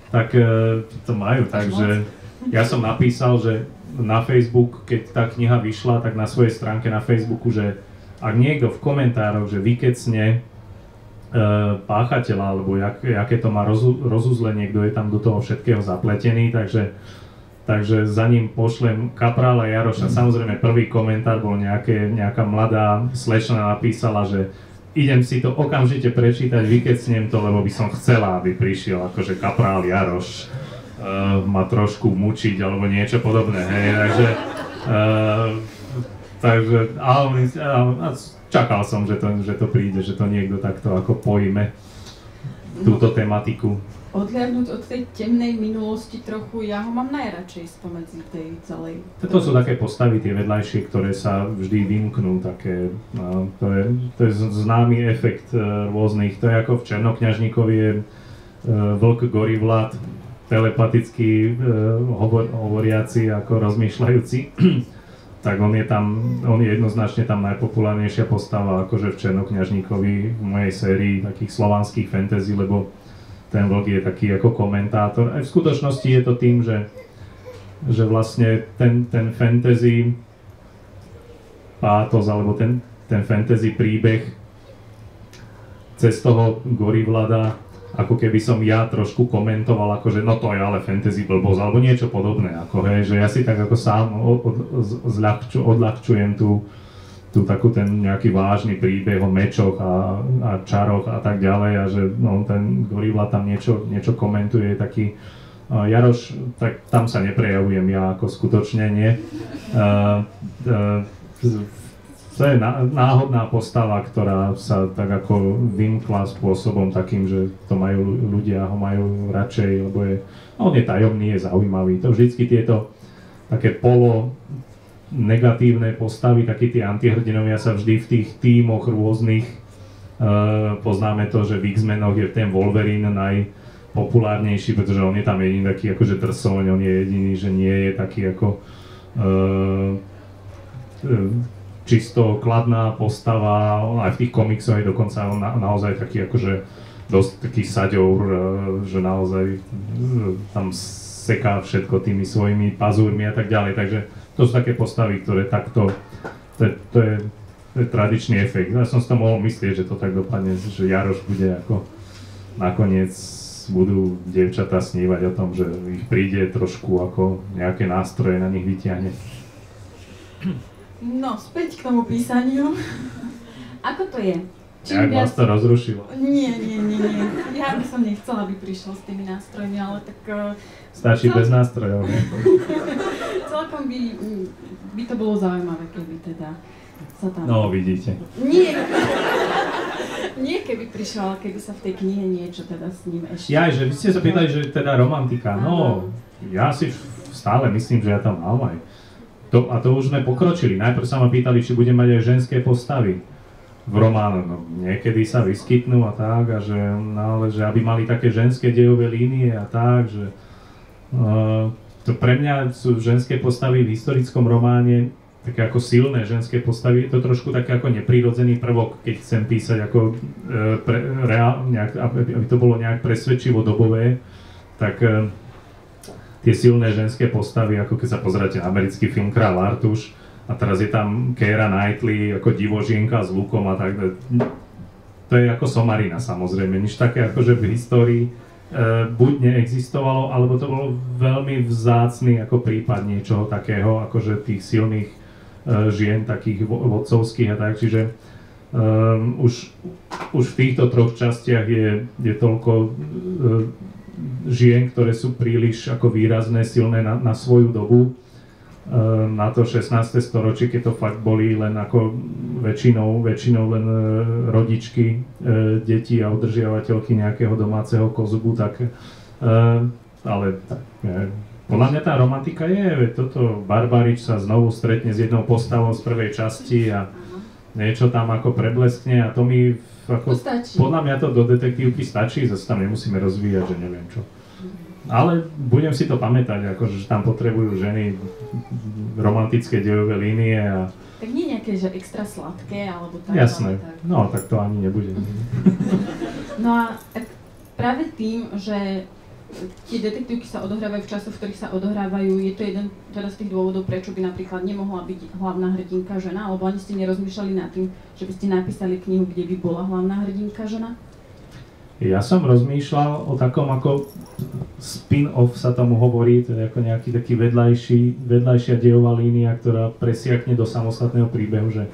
tak e, to majú, takže ja som napísal, že na Facebook, keď tá kniha vyšla, tak na svojej stránke na Facebooku, že ak niekto v komentároch, že vykecne páchateľa, alebo jak, aké to má rozu, rozuzlenie, kto je tam do toho všetkého zapletený, takže, takže za ním pošlem kaprála Jaroša. Samozrejme, prvý komentár bol nejaké, nejaká mladá slečna napísala, že idem si to okamžite prečítať, vykecnem to, lebo by som chcela, aby prišiel akože kaprál Jaroš uh, ma trošku mučiť alebo niečo podobné, hej, takže, uh, takže ale, a čakal som, že to, že to príde, že to niekto takto ako pojme túto tematiku. Odhľadnúť od tej temnej minulosti trochu, ja ho mám najradšej spomedzi tej celej. To sú také postavy, tie vedľajšie, ktoré sa vždy vymknú, také, no, to, je, to je známy efekt uh, rôznych, to je ako v Černokňažníkovi je uh, vlk Gorivlad, telepaticky e, hovor, hovoriaci ako rozmýšľajúci, tak on je tam, on je jednoznačne tam najpopulárnejšia postava akože v Černokňažníkovi v mojej sérii takých slovanských fantasy, lebo ten vlk je taký ako komentátor. Aj v skutočnosti je to tým, že, že vlastne ten, ten fantasy pátos, alebo ten, ten fantasy príbeh cez toho Gorivlada ako keby som ja trošku komentoval, ako že no to je ale fantasy blbosť, alebo niečo podobné, ako hej, že ja si tak ako sám od, od, zľahču, odľahčujem tú, tú takú ten nejaký vážny príbeh o mečoch a, a čaroch a tak ďalej a že no, ten Gorilla tam niečo, niečo komentuje, taký uh, Jaroš, tak tam sa neprejavujem ja ako skutočne nie. Uh, uh, to je náhodná postava, ktorá sa tak ako vymkla spôsobom takým, že to majú ľudia, ho majú radšej, lebo je, on je tajomný, je zaujímavý. To vždycky tieto také polo negatívne postavy, takí tí antihrdinovia sa vždy v tých tímoch rôznych, uh, poznáme to, že v X-menoch je ten Wolverine najpopulárnejší, pretože on je tam jediný taký akože drsoň, on je jediný, že nie je taký ako uh, čisto kladná postava, aj v tých komiksoch je dokonca on na, naozaj taký akože dosť taký saďour, e, že naozaj e, tam seká všetko tými svojimi pazúrmi a tak ďalej, takže to sú také postavy, ktoré takto, to to je, to je tradičný efekt. Ja som si to mohol myslieť, že to tak dopadne, že Jaroš bude ako nakoniec budú dievčatá snívať o tom, že ich príde trošku ako nejaké nástroje na nich vyťahne. No, späť k tomu písaniu. Ako to je? Čím Jak viac... vás to rozrušilo? Nie, nie, nie, nie. Ja by som nechcela, aby prišiel s tými nástrojmi, ale tak... Uh, Stačí cel... bez nástrojov. Celkom by, by to bolo zaujímavé, keby teda sa tam... No, vidíte. Nie. Nie, keby prišiel, keby sa v tej knihe niečo teda s ním ešte... Ja, že vy ste sa pýtali, že teda romantika. No, ja si stále myslím, že ja tam mám aj to, a to už sme pokročili. Najprv sa ma pýtali, či budem mať aj ženské postavy v románu. No, niekedy sa vyskytnú a tak, a že, no, ale že aby mali také ženské dejové línie a tak, že uh, to pre mňa sú ženské postavy v historickom románe také ako silné ženské postavy. Je to trošku také ako neprirodzený prvok, keď chcem písať ako e, pre, reál, nejak, aby to bolo nejak presvedčivo dobové, tak e, tie silné ženské postavy, ako keď sa pozráte na americký film Král Artuš, a teraz je tam Keira Knightley ako divožienka s lukom a tak. To je ako somarina samozrejme, nič také ako že v histórii e, buď neexistovalo, alebo to bolo veľmi vzácný ako prípad niečoho takého, akože tých silných e, žien, takých vodcovských a tak, čiže um, už, už v týchto troch častiach je, je toľko e, žien, ktoré sú príliš ako výrazné, silné na, na svoju dobu, Ehm, na to 16. storočie, keď to fakt boli len ako väčšinou, väčšinou len e, rodičky, e, deti a udržiavateľky nejakého domáceho kozubu, tak e, ale tak, podľa mňa tá romantika je, veď toto Barbarič sa znovu stretne s jednou postavou z prvej časti a niečo tam ako prebleskne a to mi ako, podľa mňa to do detektívky stačí, zase tam nemusíme rozvíjať, že neviem čo. Ale budem si to pamätať, akože, že tam potrebujú ženy romantické dejové línie a... Tak nie nejaké, že extra sladké, alebo tak. Jasné, tak. no tak to ani nebude. no a práve tým, že tie detektívky sa odohrávajú v časoch, v ktorých sa odohrávajú, je to jeden teda z tých dôvodov, prečo by napríklad nemohla byť hlavná hrdinka žena, alebo ani ste nerozmýšľali nad tým, že by ste napísali knihu, kde by bola hlavná hrdinka žena? Ja som rozmýšľal o takom ako spin-off sa tomu hovorí, to je ako nejaký taký vedľajší, vedľajšia dejová línia, ktorá presiakne do samostatného príbehu, že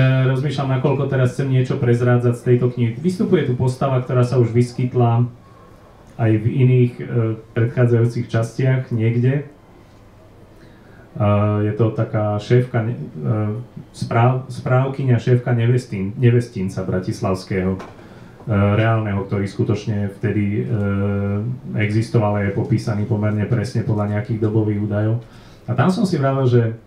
rozmýšľam, nakoľko teraz chcem niečo prezrádzať z tejto knihy. Vystupuje tu postava, ktorá sa už vyskytla aj v iných e, predchádzajúcich častiach niekde. Je to taká šéfka, e, správ, správkynia šéfka nevestín, nevestínca bratislavského, e, reálneho, ktorý skutočne vtedy e, existoval a je popísaný pomerne presne podľa nejakých dobových údajov. A tam som si vravel, že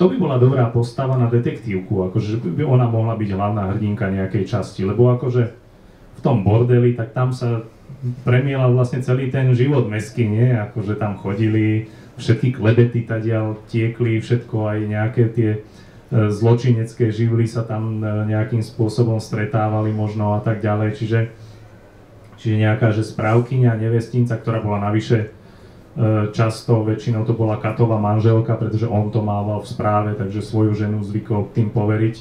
to by bola dobrá postava na detektívku, akože by ona mohla byť hlavná hrdinka nejakej časti, lebo akože v tom bordeli, tak tam sa premielal vlastne celý ten život meský, nie? Akože tam chodili, všetky klebety tadiaľ tiekli, všetko aj nejaké tie e, zločinecké živly sa tam e, nejakým spôsobom stretávali možno a tak ďalej. Čiže, čiže nejaká že správkyňa, nevestinca, ktorá bola navyše často, väčšinou to bola Katová manželka, pretože on to mával v správe, takže svoju ženu zvykol tým poveriť.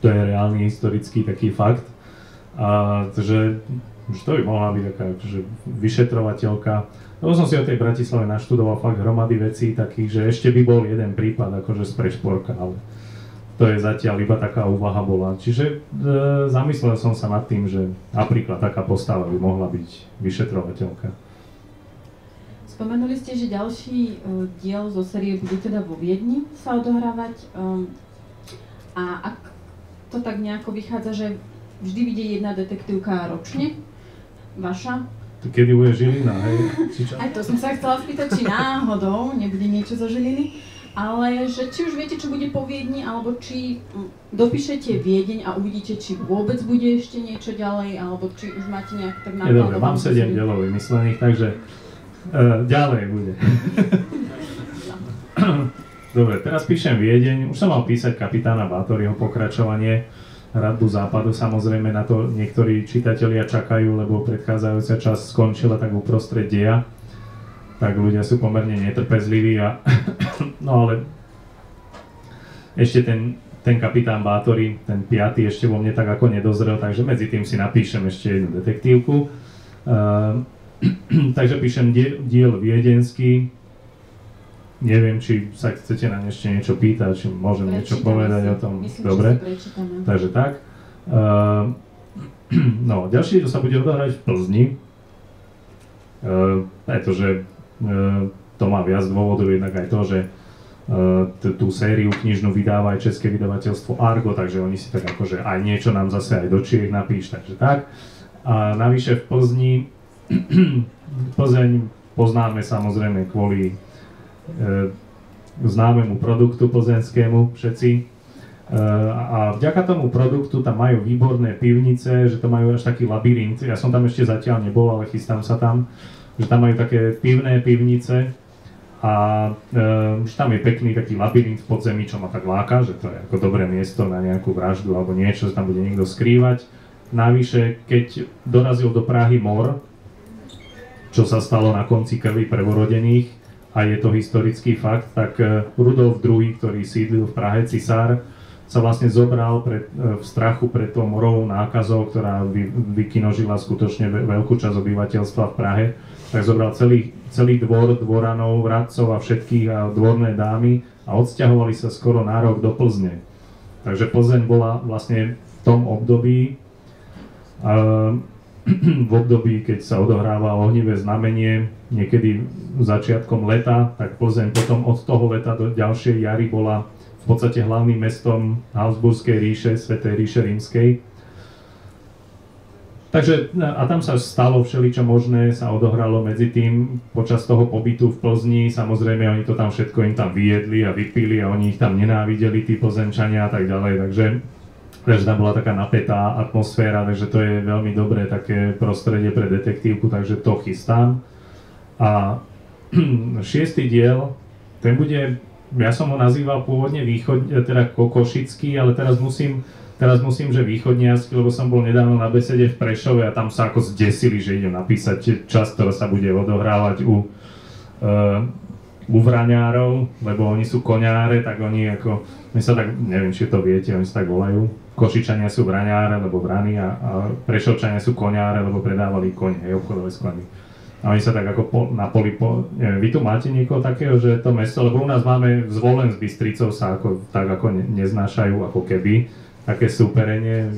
To je reálny historický taký fakt. A, že, že to by mohla byť taká že vyšetrovateľka, lebo som si o tej Bratislave naštudoval fakt hromady vecí takých, že ešte by bol jeden prípad akože z prešporka, ale to je zatiaľ iba taká úvaha bola. Čiže e, zamyslel som sa nad tým, že napríklad taká postava by mohla byť vyšetrovateľka. Spomenuli ste, že ďalší uh, diel zo série bude teda vo Viedni sa odohrávať. Um, a ak to tak nejako vychádza, že vždy vidie jedna detektívka ročne, vaša, Kedy bude Žilina, hej? Aj to som sa chcela spýtať, či náhodou nebude niečo zo Žiliny, ale že či už viete, čo bude po Viedni, alebo či dopíšete Viedeň a uvidíte, či vôbec bude ešte niečo ďalej, alebo či už máte nejak tak nákladom. Dobre, mám 7 dielov vymyslených, takže uh, ďalej bude. Dobre, teraz píšem Viedeň, už som mal písať kapitána Bátoriho pokračovanie, Radbu západu. Samozrejme na to niektorí čitatelia čakajú, lebo predchádzajúca časť skončila tak uprostred deja. Tak ľudia sú pomerne netrpezliví a no ale ešte ten, ten kapitán Bátory, ten piatý ešte vo mne tak ako nedozrel, takže medzi tým si napíšem ešte jednu detektívku. Uh, takže píšem diel, diel viedenský, Neviem, či sa chcete na ešte niečo pýtať, či môžem Prečítame niečo povedať si. o tom. Myslím, Dobre. Takže tak. Uh, no, ďalšie, čo sa bude odohrať v Plzni, uh, pretože uh, to má viac dôvodov, jednak aj to, že uh, tú sériu knižnú vydáva aj české vydavateľstvo Argo, takže oni si tak akože aj niečo nám zase aj do Čiech napíš, takže tak. A navyše v Plzni, Plzeň poznáme samozrejme kvôli E, známemu produktu plzeňskému všetci. E, a vďaka tomu produktu tam majú výborné pivnice, že to majú až taký labyrint. Ja som tam ešte zatiaľ nebol, ale chystám sa tam. Že tam majú také pivné pivnice. a e, už tam je pekný taký labyrint v podzemí, čo ma tak láka, že to je ako dobré miesto na nejakú vraždu alebo niečo, že tam bude niekto skrývať. Navyše, keď dorazil do Prahy mor, čo sa stalo na konci krvi prvorodených, a je to historický fakt, tak e, Rudolf II, ktorý sídlil v Prahe, cisár, sa vlastne zobral pred, e, v strachu pred tou morovou nákazou, ktorá vy, vykinožila skutočne veľkú časť obyvateľstva v Prahe, tak zobral celý, celý dvor, dvoranov, radcov a všetkých a dvorné dámy a odsťahovali sa skoro na rok do Plzne. Takže Plzeň bola vlastne v tom období, uh, v období, keď sa odohráva ohnivé znamenie, niekedy začiatkom leta, tak Plzeň potom od toho leta do ďalšej jary bola v podstate hlavným mestom Habsburskej ríše, Svetej ríše rímskej. Takže a tam sa stalo všeličo možné, sa odohralo medzi tým počas toho pobytu v Plzni. Samozrejme, oni to tam všetko im tam vyjedli a vypili a oni ich tam nenávideli, tí plzenčania a tak ďalej. Takže, takže tam bola taká napätá atmosféra, takže to je veľmi dobré také prostredie pre detektívku, takže to chystám. A šiestý diel, ten bude, ja som ho nazýval pôvodne východ, teda kokošický, ale teraz musím Teraz musím, že východniarsky, lebo som bol nedávno na besede v Prešove a tam sa ako zdesili, že idem napísať čas, ktorá sa bude odohrávať u, uh, u vraňárov, lebo oni sú koňáre, tak oni ako, my sa tak, neviem, či to viete, oni sa tak volajú. Košičania sú vraňáre, lebo vrany a, a Prešovčania sú koňáre, lebo predávali koň, hej, obchodové sklady. A oni sa tak ako po, na poli, po, neviem, vy tu máte niekoho takého, že to mesto, lebo u nás máme zvolen s Bystricou sa ako, tak ako ne, neznášajú ako keby, také súperenie.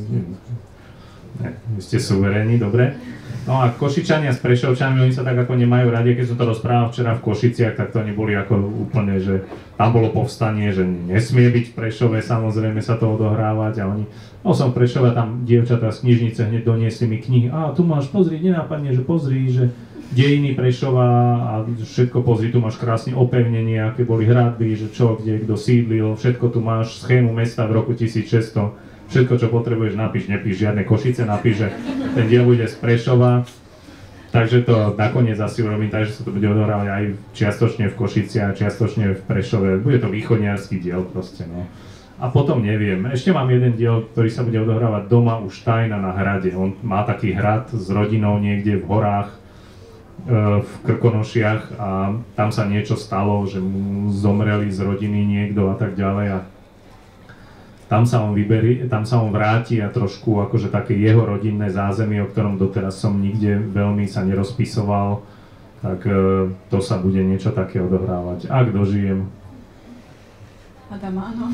Ne, vy ste súverení, dobre. No a Košičania s Prešovčanmi, oni sa tak ako nemajú radi, keď som to rozprával včera v Košiciach, tak to oni boli ako úplne, že tam bolo povstanie, že nesmie byť v Prešove, samozrejme sa to odohrávať a oni, no som v Prešove, tam dievčatá z knižnice hneď doniesli mi knihy, a tu máš, pozri, nenápadne, že pozri, že dejiny Prešova a všetko pozri, tu máš krásne opevnenie, aké boli hradby, že čo, kde, kto sídlil, všetko tu máš, schému mesta v roku 1600, všetko, čo potrebuješ, napíš, nepíš žiadne Košice, napíš, že ten diel bude z Prešova, takže to nakoniec asi urobím tak, že sa to bude odohrávať aj čiastočne v Košici a čiastočne v Prešove, bude to východniarský diel proste, no. A potom neviem, ešte mám jeden diel, ktorý sa bude odohrávať doma u Štajna na hrade. On má taký hrad s rodinou niekde v horách, e, v Krkonošiach a tam sa niečo stalo, že mu zomreli z rodiny niekto a tak ďalej a tam sa on vyberí, tam sa on vráti a trošku akože také jeho rodinné zázemie, o ktorom doteraz som nikde veľmi sa nerozpisoval, tak e, to sa bude niečo také odohrávať. Ak dožijem. Adam, áno.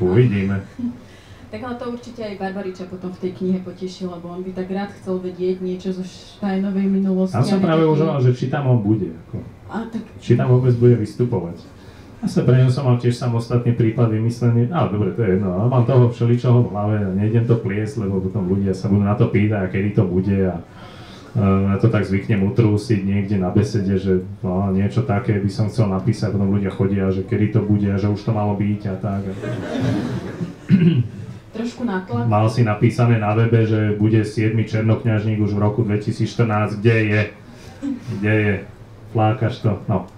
Uvidíme. Tak ale to určite aj Barbariča potom v tej knihe poteší, lebo on by tak rád chcel vedieť niečo zo Štajnovej minulosti. Ja som práve uvažoval, že či tam on bude. Ako. A, tak... Či tam vôbec bude vystupovať. Ja sa pre ňu som mal tiež samostatný prípad vymyslený, ale dobre, to je jedno, ale mám toho všeličoho v hlave a nejdem to pliesť, lebo potom ľudia sa budú na to pýtať, a kedy to bude a na to tak zvyknem utrúsiť niekde na besede, že no, niečo také by som chcel napísať, potom ľudia chodia, že kedy to bude že už to malo byť a tak. Trošku nátlak. Mal si napísané na webe, že bude 7. černokňažník už v roku 2014, kde je? Kde je? Flákaš to? No.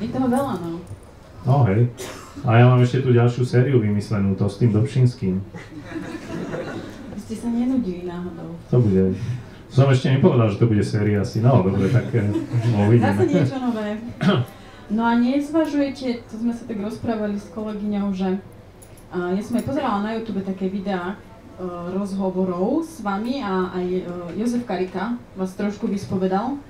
Je toho veľa, no. No hej. A ja mám ešte tú ďalšiu sériu vymyslenú, to s tým Dobšinským. Ste sa nenudili náhodou. To bude. Som ešte nepovedal, že to bude séria asi. No, dobre, tak eh, no, uvidíme. Zase niečo nové. No a nezvažujete, to sme sa tak rozprávali s kolegyňou, že uh, ja som aj pozerala na YouTube také videá uh, rozhovorov s vami a aj uh, Jozef Karika vás trošku vyspovedal.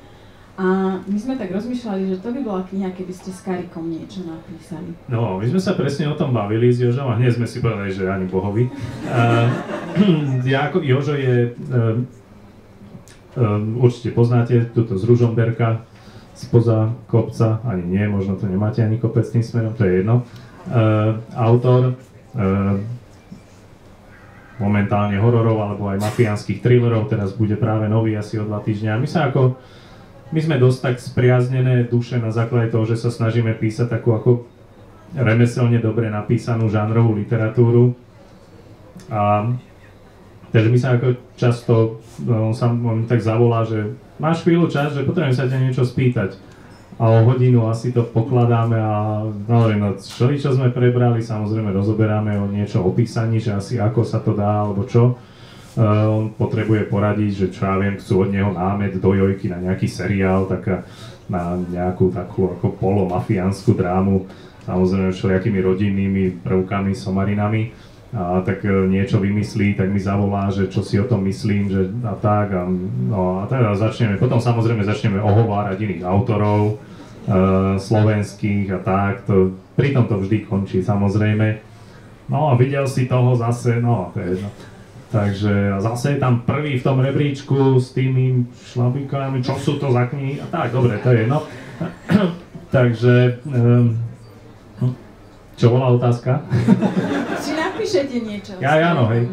A my sme tak rozmýšľali, že to by bola kniha, keby ste s Karikom niečo napísali. No, my sme sa presne o tom bavili s Jožom a hneď sme si povedali, že ani bohovi. Uh, ja ako Jožo je, uh, uh, určite poznáte, túto z Ružomberka, spoza kopca, ani nie, možno to nemáte ani kopec tým smerom, to je jedno. Uh, autor, uh, momentálne hororov alebo aj mafiánskych thrillerov, teraz bude práve nový asi o dva týždňa. My sa ako my sme dosť tak spriaznené duše na základe toho, že sa snažíme písať takú ako remeselne dobre napísanú žánrovú literatúru. A takže my sa ako často, no, on sa on tak zavolá, že máš chvíľu čas, že potrebujem sa ťa niečo spýtať. A o hodinu asi to pokladáme a no, no čo, čo sme prebrali, samozrejme rozoberáme o niečo o písaní, že asi ako sa to dá alebo čo. Uh, on potrebuje poradiť, že čo ja viem, chcú od neho námet do Jojky na nejaký seriál, tak na nejakú takú ako polomafiánsku drámu, samozrejme všelijakými rodinnými prvkami, somarinami a tak e, niečo vymyslí, tak mi zavolá, že čo si o tom myslím, že a tak a, no, a teda začneme, potom samozrejme začneme ohovárať iných autorov, e, slovenských a tak, to, pritom to vždy končí samozrejme. No a videl si toho zase, no to je jedno. Takže zase je tam prvý v tom rebríčku s tými šlabíkami, čo sú to za knihy a tak, dobre, to je jedno. Takže, um, čo bola otázka? píšete niečo. Ja, áno, hej.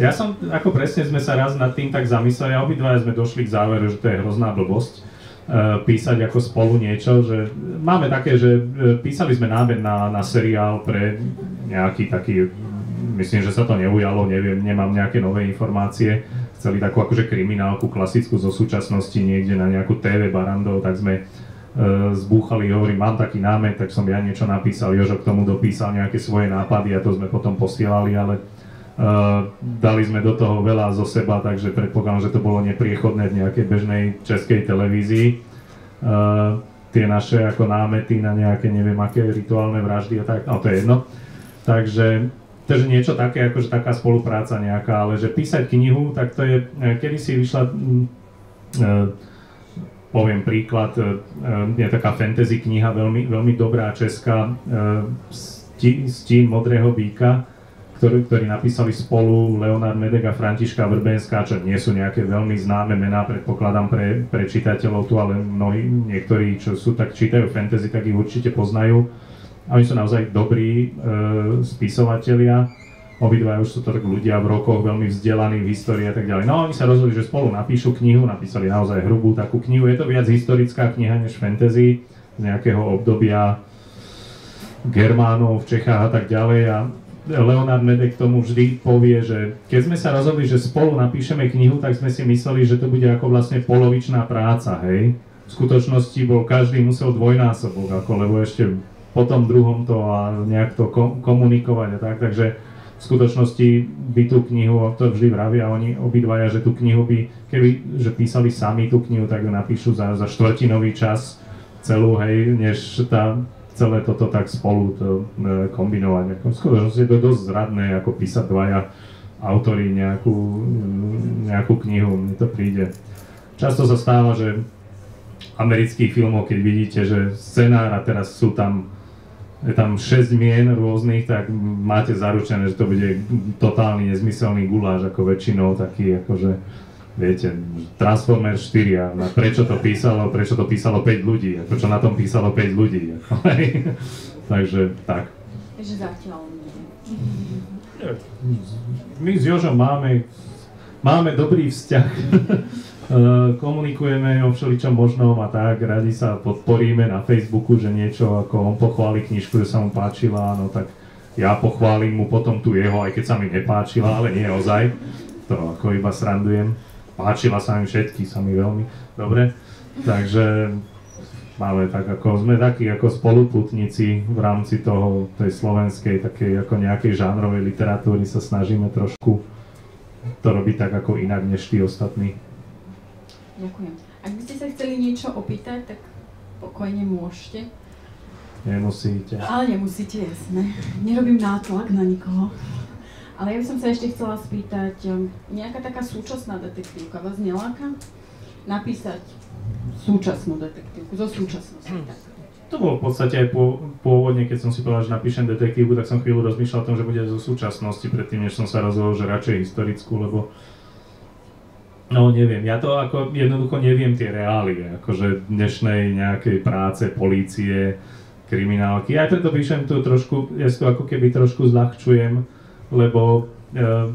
Ja som, ako presne sme sa raz nad tým tak zamysleli a obidvaja sme došli k záveru, že to je hrozná blbosť e, písať ako spolu niečo, že máme také, že e, písali sme nábed na, na seriál pre nejaký taký, myslím, že sa to neujalo, neviem, nemám nejaké nové informácie, chceli takú akože kriminálku klasickú zo súčasnosti niekde na nejakú TV barandov, tak sme E, zbúchali, hovorím, mám taký námet, tak som ja niečo napísal, Jožo k tomu dopísal nejaké svoje nápady a to sme potom posielali, ale uh, dali sme do toho veľa zo seba, takže predpokladám, že to bolo nepriechodné v nejakej bežnej českej televízii. Uh, tie naše ako námety na nejaké neviem aké rituálne vraždy a tak, no to je jedno. Takže Takže niečo také, akože taká spolupráca nejaká, ale že písať knihu, tak to je, kedy si vyšla uh, poviem príklad, e, je taká fantasy kniha, veľmi, veľmi dobrá česká, e, Stín modrého býka, ktorý, ktorí napísali spolu Leonard Medek a Františka Vrbenská, čo nie sú nejaké veľmi známe mená, predpokladám pre, pre čitateľov tu, ale mnohí, niektorí, čo sú tak čítajú fantasy, tak ich určite poznajú. A oni sú naozaj dobrí e, spisovatelia Obidva už sú to tak ľudia v rokoch veľmi vzdelaní v histórii a tak ďalej. No oni sa rozhodli, že spolu napíšu knihu, napísali naozaj hrubú takú knihu. Je to viac historická kniha než fantasy z nejakého obdobia Germánov v Čechách a tak ďalej. A Leonard Medek tomu vždy povie, že keď sme sa rozhodli, že spolu napíšeme knihu, tak sme si mysleli, že to bude ako vlastne polovičná práca, hej. V skutočnosti bol každý musel dvojnásobok, ako, lebo ešte po tom druhom to a nejak to komunikovať a tak, takže v skutočnosti by tú knihu, to vždy vravia oni obidvaja, že tú knihu by, keby že písali sami tú knihu, tak ju napíšu za, za štvrtinový čas celú, hej, než tá, celé toto tak spolu to, e, kombinovať. Ako, v skutočnosti je to dosť zradné, ako písať dvaja autori nejakú, nejakú knihu, mne to príde. Často sa stáva, že amerických filmov, keď vidíte, že scenár a teraz sú tam je tam 6 mien rôznych, tak máte zaručené, že to bude totálny nezmyselný guláš, ako väčšinou taký, akože, viete, Transformer 4 a prečo to písalo, prečo to písalo 5 ľudí, ako čo na tom písalo 5 ľudí, ako, takže tak. Takže zatiaľ My s Jožom máme, máme dobrý vzťah. Eh, komunikujeme o všeličom možnom a tak, radi sa podporíme na Facebooku, že niečo ako on pochváli knižku, že sa mu páčila, no tak ja pochválim mu potom tu jeho, aj keď sa mi nepáčila, ale nie ozaj, to ako iba srandujem. Páčila sa mi všetky, sa mi veľmi dobre, takže máme tak ako, sme takí ako spoluputníci v rámci toho, tej slovenskej, takej ako nejakej žánrovej literatúry sa snažíme trošku to robiť tak ako inak než tí ostatní. Ďakujem. Ak by ste sa chceli niečo opýtať, tak pokojne môžete. Nemusíte. Ale nemusíte, jasné. Nerobím nátlak na nikoho. Ale ja by som sa ešte chcela spýtať, um, nejaká taká súčasná detektívka vás neláka? Napísať súčasnú detektívku, zo súčasnosti. Hm. To bolo v podstate aj pôvodne, keď som si povedal, že napíšem detektívku, tak som chvíľu rozmýšľal o tom, že bude zo súčasnosti, predtým, než som sa rozhodol, že radšej historickú, lebo No neviem, ja to ako jednoducho neviem tie reálie, akože dnešnej nejakej práce, polície, kriminálky. Aj preto píšem tu trošku, ja si to ako keby trošku zľahčujem, lebo e,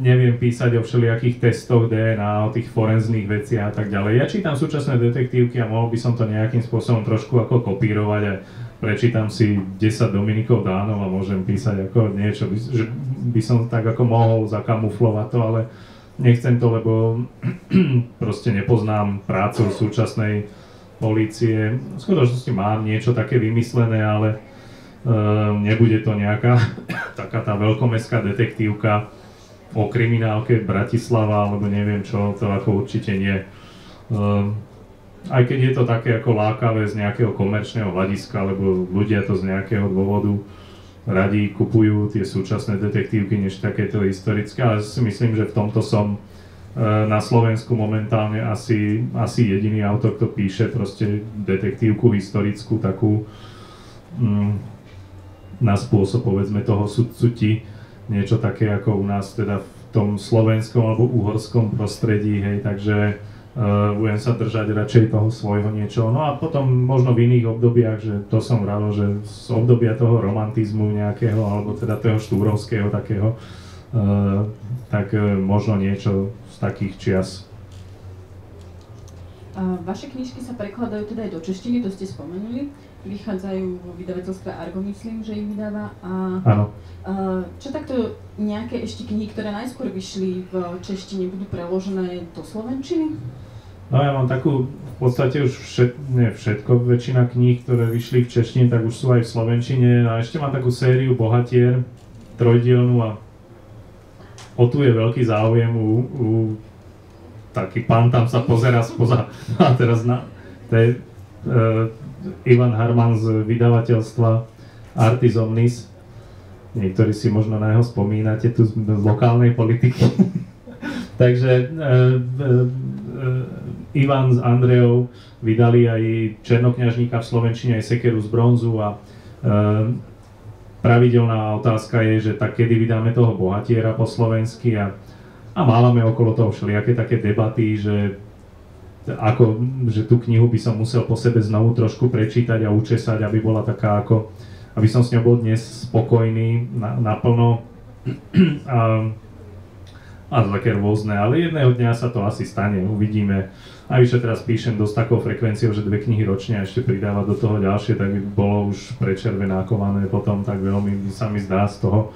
neviem písať o všelijakých testoch DNA, o tých forenzných veciach a tak ďalej. Ja čítam súčasné detektívky a mohol by som to nejakým spôsobom trošku ako kopírovať a prečítam si 10 Dominikov Dánov a môžem písať ako niečo, že by som tak ako mohol zakamuflovať to, ale nechcem to, lebo proste nepoznám prácu súčasnej polície. V skutočnosti mám niečo také vymyslené, ale uh, nebude to nejaká taká tá veľkomestská detektívka o kriminálke Bratislava, alebo neviem čo, to ako určite nie. Uh, aj keď je to také ako lákavé z nejakého komerčného hľadiska, lebo ľudia to z nejakého dôvodu radi kupujú tie súčasné detektívky než takéto historické, ale si myslím, že v tomto som Eh, na Slovensku momentálne asi, asi jediný autor, kto píše proste detektívku historickú, takú mm, na spôsob povedzme toho sudcu ti, niečo také ako u nás teda v tom slovenskom alebo uhorskom prostredí, hej, takže uh, budem sa držať radšej toho svojho niečoho. No a potom možno v iných obdobiach, že to som rád, že z obdobia toho romantizmu nejakého, alebo teda toho štúrovského takého, uh, tak uh, možno niečo z takých čias. Vaše knižky sa prekladajú teda aj do češtiny, to ste spomenuli. Vychádzajú vo vydavateľstve Argo, myslím, že ich vydáva. A, Áno. Čo takto nejaké ešte knihy, ktoré najskôr vyšli v češtine, budú preložené do slovenčiny? No ja mám takú, v podstate už všet, nie všetko, väčšina kníh, ktoré vyšli v češtine, tak už sú aj v slovenčine. A ešte mám takú sériu Bohatier, trojdielnú a o tu je veľký záujem u, u taký pán tam sa pozera spoza a teraz na, to je uh, Ivan Harman z vydavateľstva Artis Omnis. Niektorí si možno na jeho spomínate tu z, z lokálnej politiky. Takže uh, uh, Ivan s Andreou vydali aj Černokňažníka v Slovenčine, aj Sekeru z bronzu a pravidelná otázka je, že tak kedy vydáme toho bohatiera po slovensky a, a mávame okolo toho všelijaké také debaty, že ako, že tú knihu by som musel po sebe znovu trošku prečítať a učesať, aby bola taká ako, aby som s ňou bol dnes spokojný na, naplno. A, a také rôzne, ale jedného dňa sa to asi stane, uvidíme. Navyše teraz píšem dosť takou frekvenciou, že dve knihy ročne a ešte pridáva do toho ďalšie, tak by bolo už prečervenákované potom, tak veľmi sa mi zdá z toho.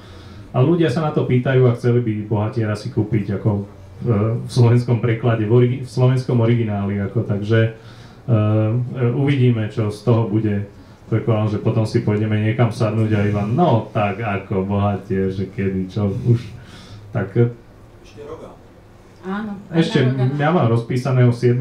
A ľudia sa na to pýtajú a chceli by bohatiera si kúpiť ako v, v slovenskom preklade, v, origi- v slovenskom origináli, ako, takže uh, uvidíme, čo z toho bude. Prekladám, že potom si pôjdeme niekam sadnúť a Ivan, no tak ako bohatier, že kedy, čo už, tak Áno. Ešte, ja mám rozpísaného 7.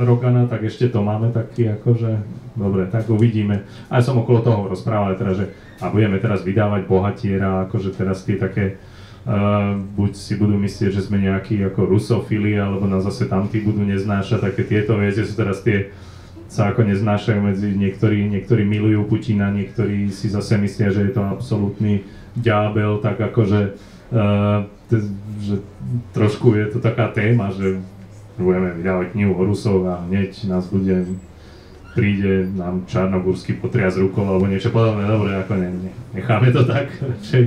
Rogana, tak ešte to máme taký akože, dobre, tak uvidíme. A ja som okolo toho rozprával teda, že a budeme teraz vydávať bohatiera, akože teraz tie také, uh, buď si budú myslieť, že sme nejakí ako rusofili, alebo nás zase tamtí budú neznášať, také tieto veci sú teraz tie, sa ako neznášajú medzi niektorí, niektorí milujú Putina, niektorí si zase myslia, že je to absolútny ďábel, tak akože uh, že trošku je to taká téma, že budeme vydávať knihu o Rusov a hneď nás bude, príde nám Čarnogórsky potriaz rukou alebo niečo podobné, dobre, ako ne, ne, necháme to tak radšej.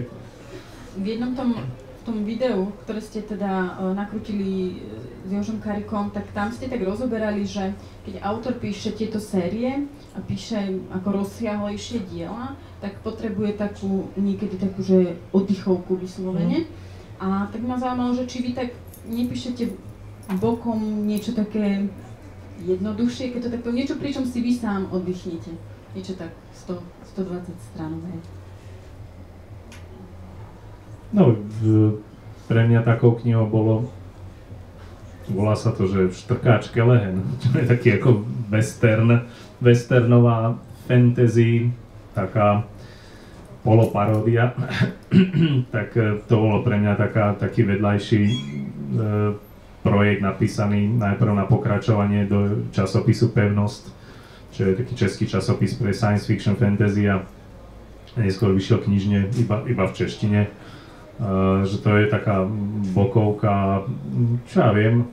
V jednom tom, v tom videu, ktoré ste teda uh, nakrutili s Jožom Karikom, tak tam ste tak rozoberali, že keď autor píše tieto série a píše ako rozsiahlejšie diela, tak potrebuje takú, niekedy takú, že oddychovku vyslovene. Mm a tak ma zaujímalo, že či vy tak nepíšete bokom niečo také jednoduchšie, keď to takto niečo, pričom si vy sám oddychnete. Niečo tak 100, 120 stranové. No, pre mňa takou knihou bolo, volá sa to, že Štrkáč Kelehen, čo je taký ako western, westernová fantasy, taká poloparódia, tak e, to bolo pre mňa taká, taký vedľajší e, projekt napísaný najprv na pokračovanie do časopisu Pevnosť, čo je taký český časopis pre science fiction fantasy a neskôr vyšiel knižne iba, iba v češtine. E, že to je taká bokovka, čo ja viem,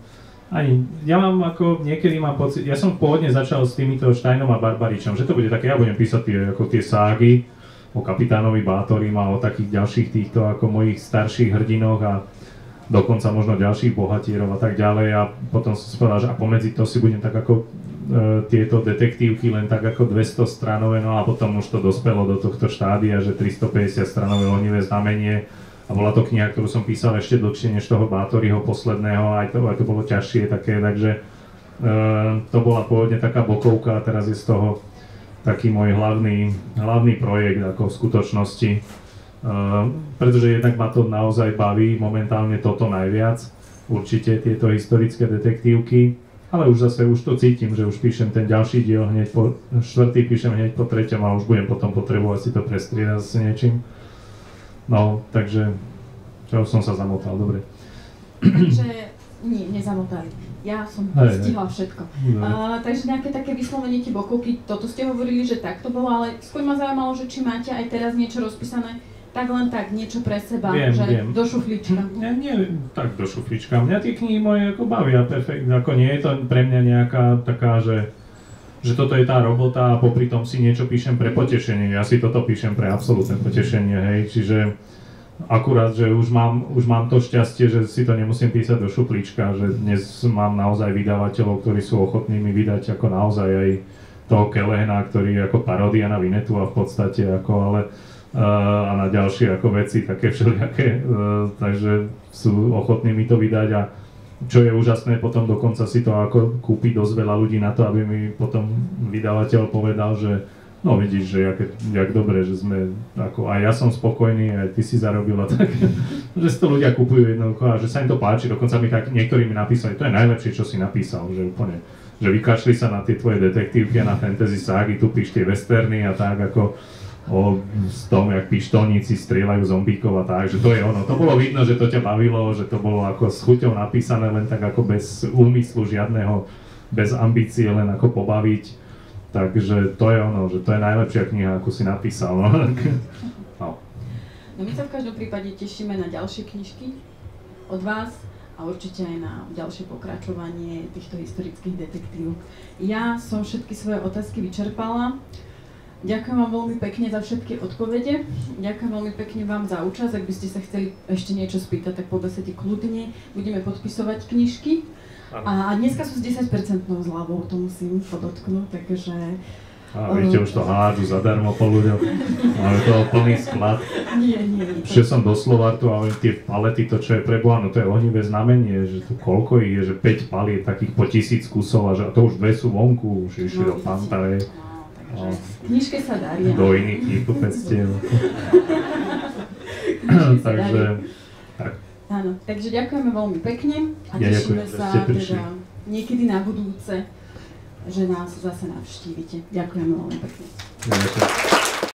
ani, ja mám ako, niekedy mám pocit, ja som pôvodne začal s týmito Steinom a Barbaričom, že to bude také, ja budem písať tie, ako tie ságy, o kapitánovi Bátorim a o takých ďalších týchto ako mojich starších hrdinoch a dokonca možno ďalších bohatierov a tak ďalej. A potom som si povedal, že a pomedzi to si budem tak ako e, tieto detektívky len tak ako 200 stranové, no a potom už to dospelo do tohto štádia, že 350 stranové ohnivé znamenie. A bola to kniha, ktorú som písal ešte dlhšie než toho Bátoriho posledného, aj to, aj to bolo ťažšie také, takže to bola pôvodne taká bokovka a teraz je z toho taký môj hlavný, hlavný projekt ako v skutočnosti. Pretože jednak ma to naozaj baví, momentálne toto najviac, určite tieto historické detektívky, ale už zase už to cítim, že už píšem ten ďalší diel hneď po, štvrtý píšem hneď po treťom a už budem potom potrebovať si to prestriedať s niečím. No, takže, čo som sa zamotal, dobre. Takže nie, nezamotali. Ja som hej, stihla všetko. Uh, takže nejaké také vyslovenie tie bokovky, toto ste hovorili, že tak to bolo, ale skôr ma zaujímalo, že či máte aj teraz niečo rozpísané, tak len tak, niečo pre seba, viem, že viem. do šuflička. Nie, nie, tak do šuflička. Mňa tie knihy moje ako bavia perfektne, ako nie je to pre mňa nejaká taká, že že toto je tá robota a popri tom si niečo píšem pre potešenie. Ja si toto píšem pre absolútne potešenie, hej, čiže akurát, že už mám, už mám to šťastie, že si to nemusím písať do šuplíčka, že dnes mám naozaj vydavateľov, ktorí sú ochotní mi vydať ako naozaj aj toho Kelehna, ktorý je ako paródia na Vinetu a v podstate ako, ale uh, a na ďalšie ako veci, také všelijaké, uh, takže sú ochotní mi to vydať a čo je úžasné, potom dokonca si to ako kúpi dosť veľa ľudí na to, aby mi potom vydavateľ povedal, že No vidíš, že jak, jak dobre, že sme, ako aj ja som spokojný, aj ty si zarobil a tak, že si to ľudia kupujú jednoducho a že sa im to páči, dokonca mi tak niektorí mi napísali, to je najlepšie, čo si napísal, že úplne, že vykašli sa na tie tvoje detektívky a na fantasy ságy, tu píš tie westerny a tak ako o tom, jak pištolníci strieľajú zombíkov a tak, že to je ono. To bolo vidno, že to ťa bavilo, že to bolo ako s chuťou napísané, len tak ako bez úmyslu žiadneho, bez ambície, len ako pobaviť Takže to je ono, že to je najlepšia kniha, akú si napísal. No. no. no my sa v každom prípade tešíme na ďalšie knižky od vás a určite aj na ďalšie pokračovanie týchto historických detektívov. Ja som všetky svoje otázky vyčerpala. Ďakujem vám veľmi pekne za všetky odpovede. Ďakujem veľmi pekne vám za účasť. Ak by ste sa chceli ešte niečo spýtať, tak pobesete kľudne. Budeme podpisovať knižky. A dneska sú s 10% zľavou, to musím podotknúť, takže... A viete, už to hádžu zadarmo po ľuďom. Máme toho plný sklad. Nie, nie. Šiel som do Slovartu a tie palety, to čo je preboha, no to je ohnivé znamenie, že tu koľko ich je, že 5 paliet takých po tisíc kusov a že a to už dve sú vonku, už išli no, do Pantare. No, knižke sa darí. Do iných kníh pectiev. takže, tak. Áno, takže ďakujeme veľmi pekne a ja tešíme ďakujem, sa teda niekedy na budúce, že nás zase navštívite. Ďakujeme veľmi pekne. Ja, ďakujem.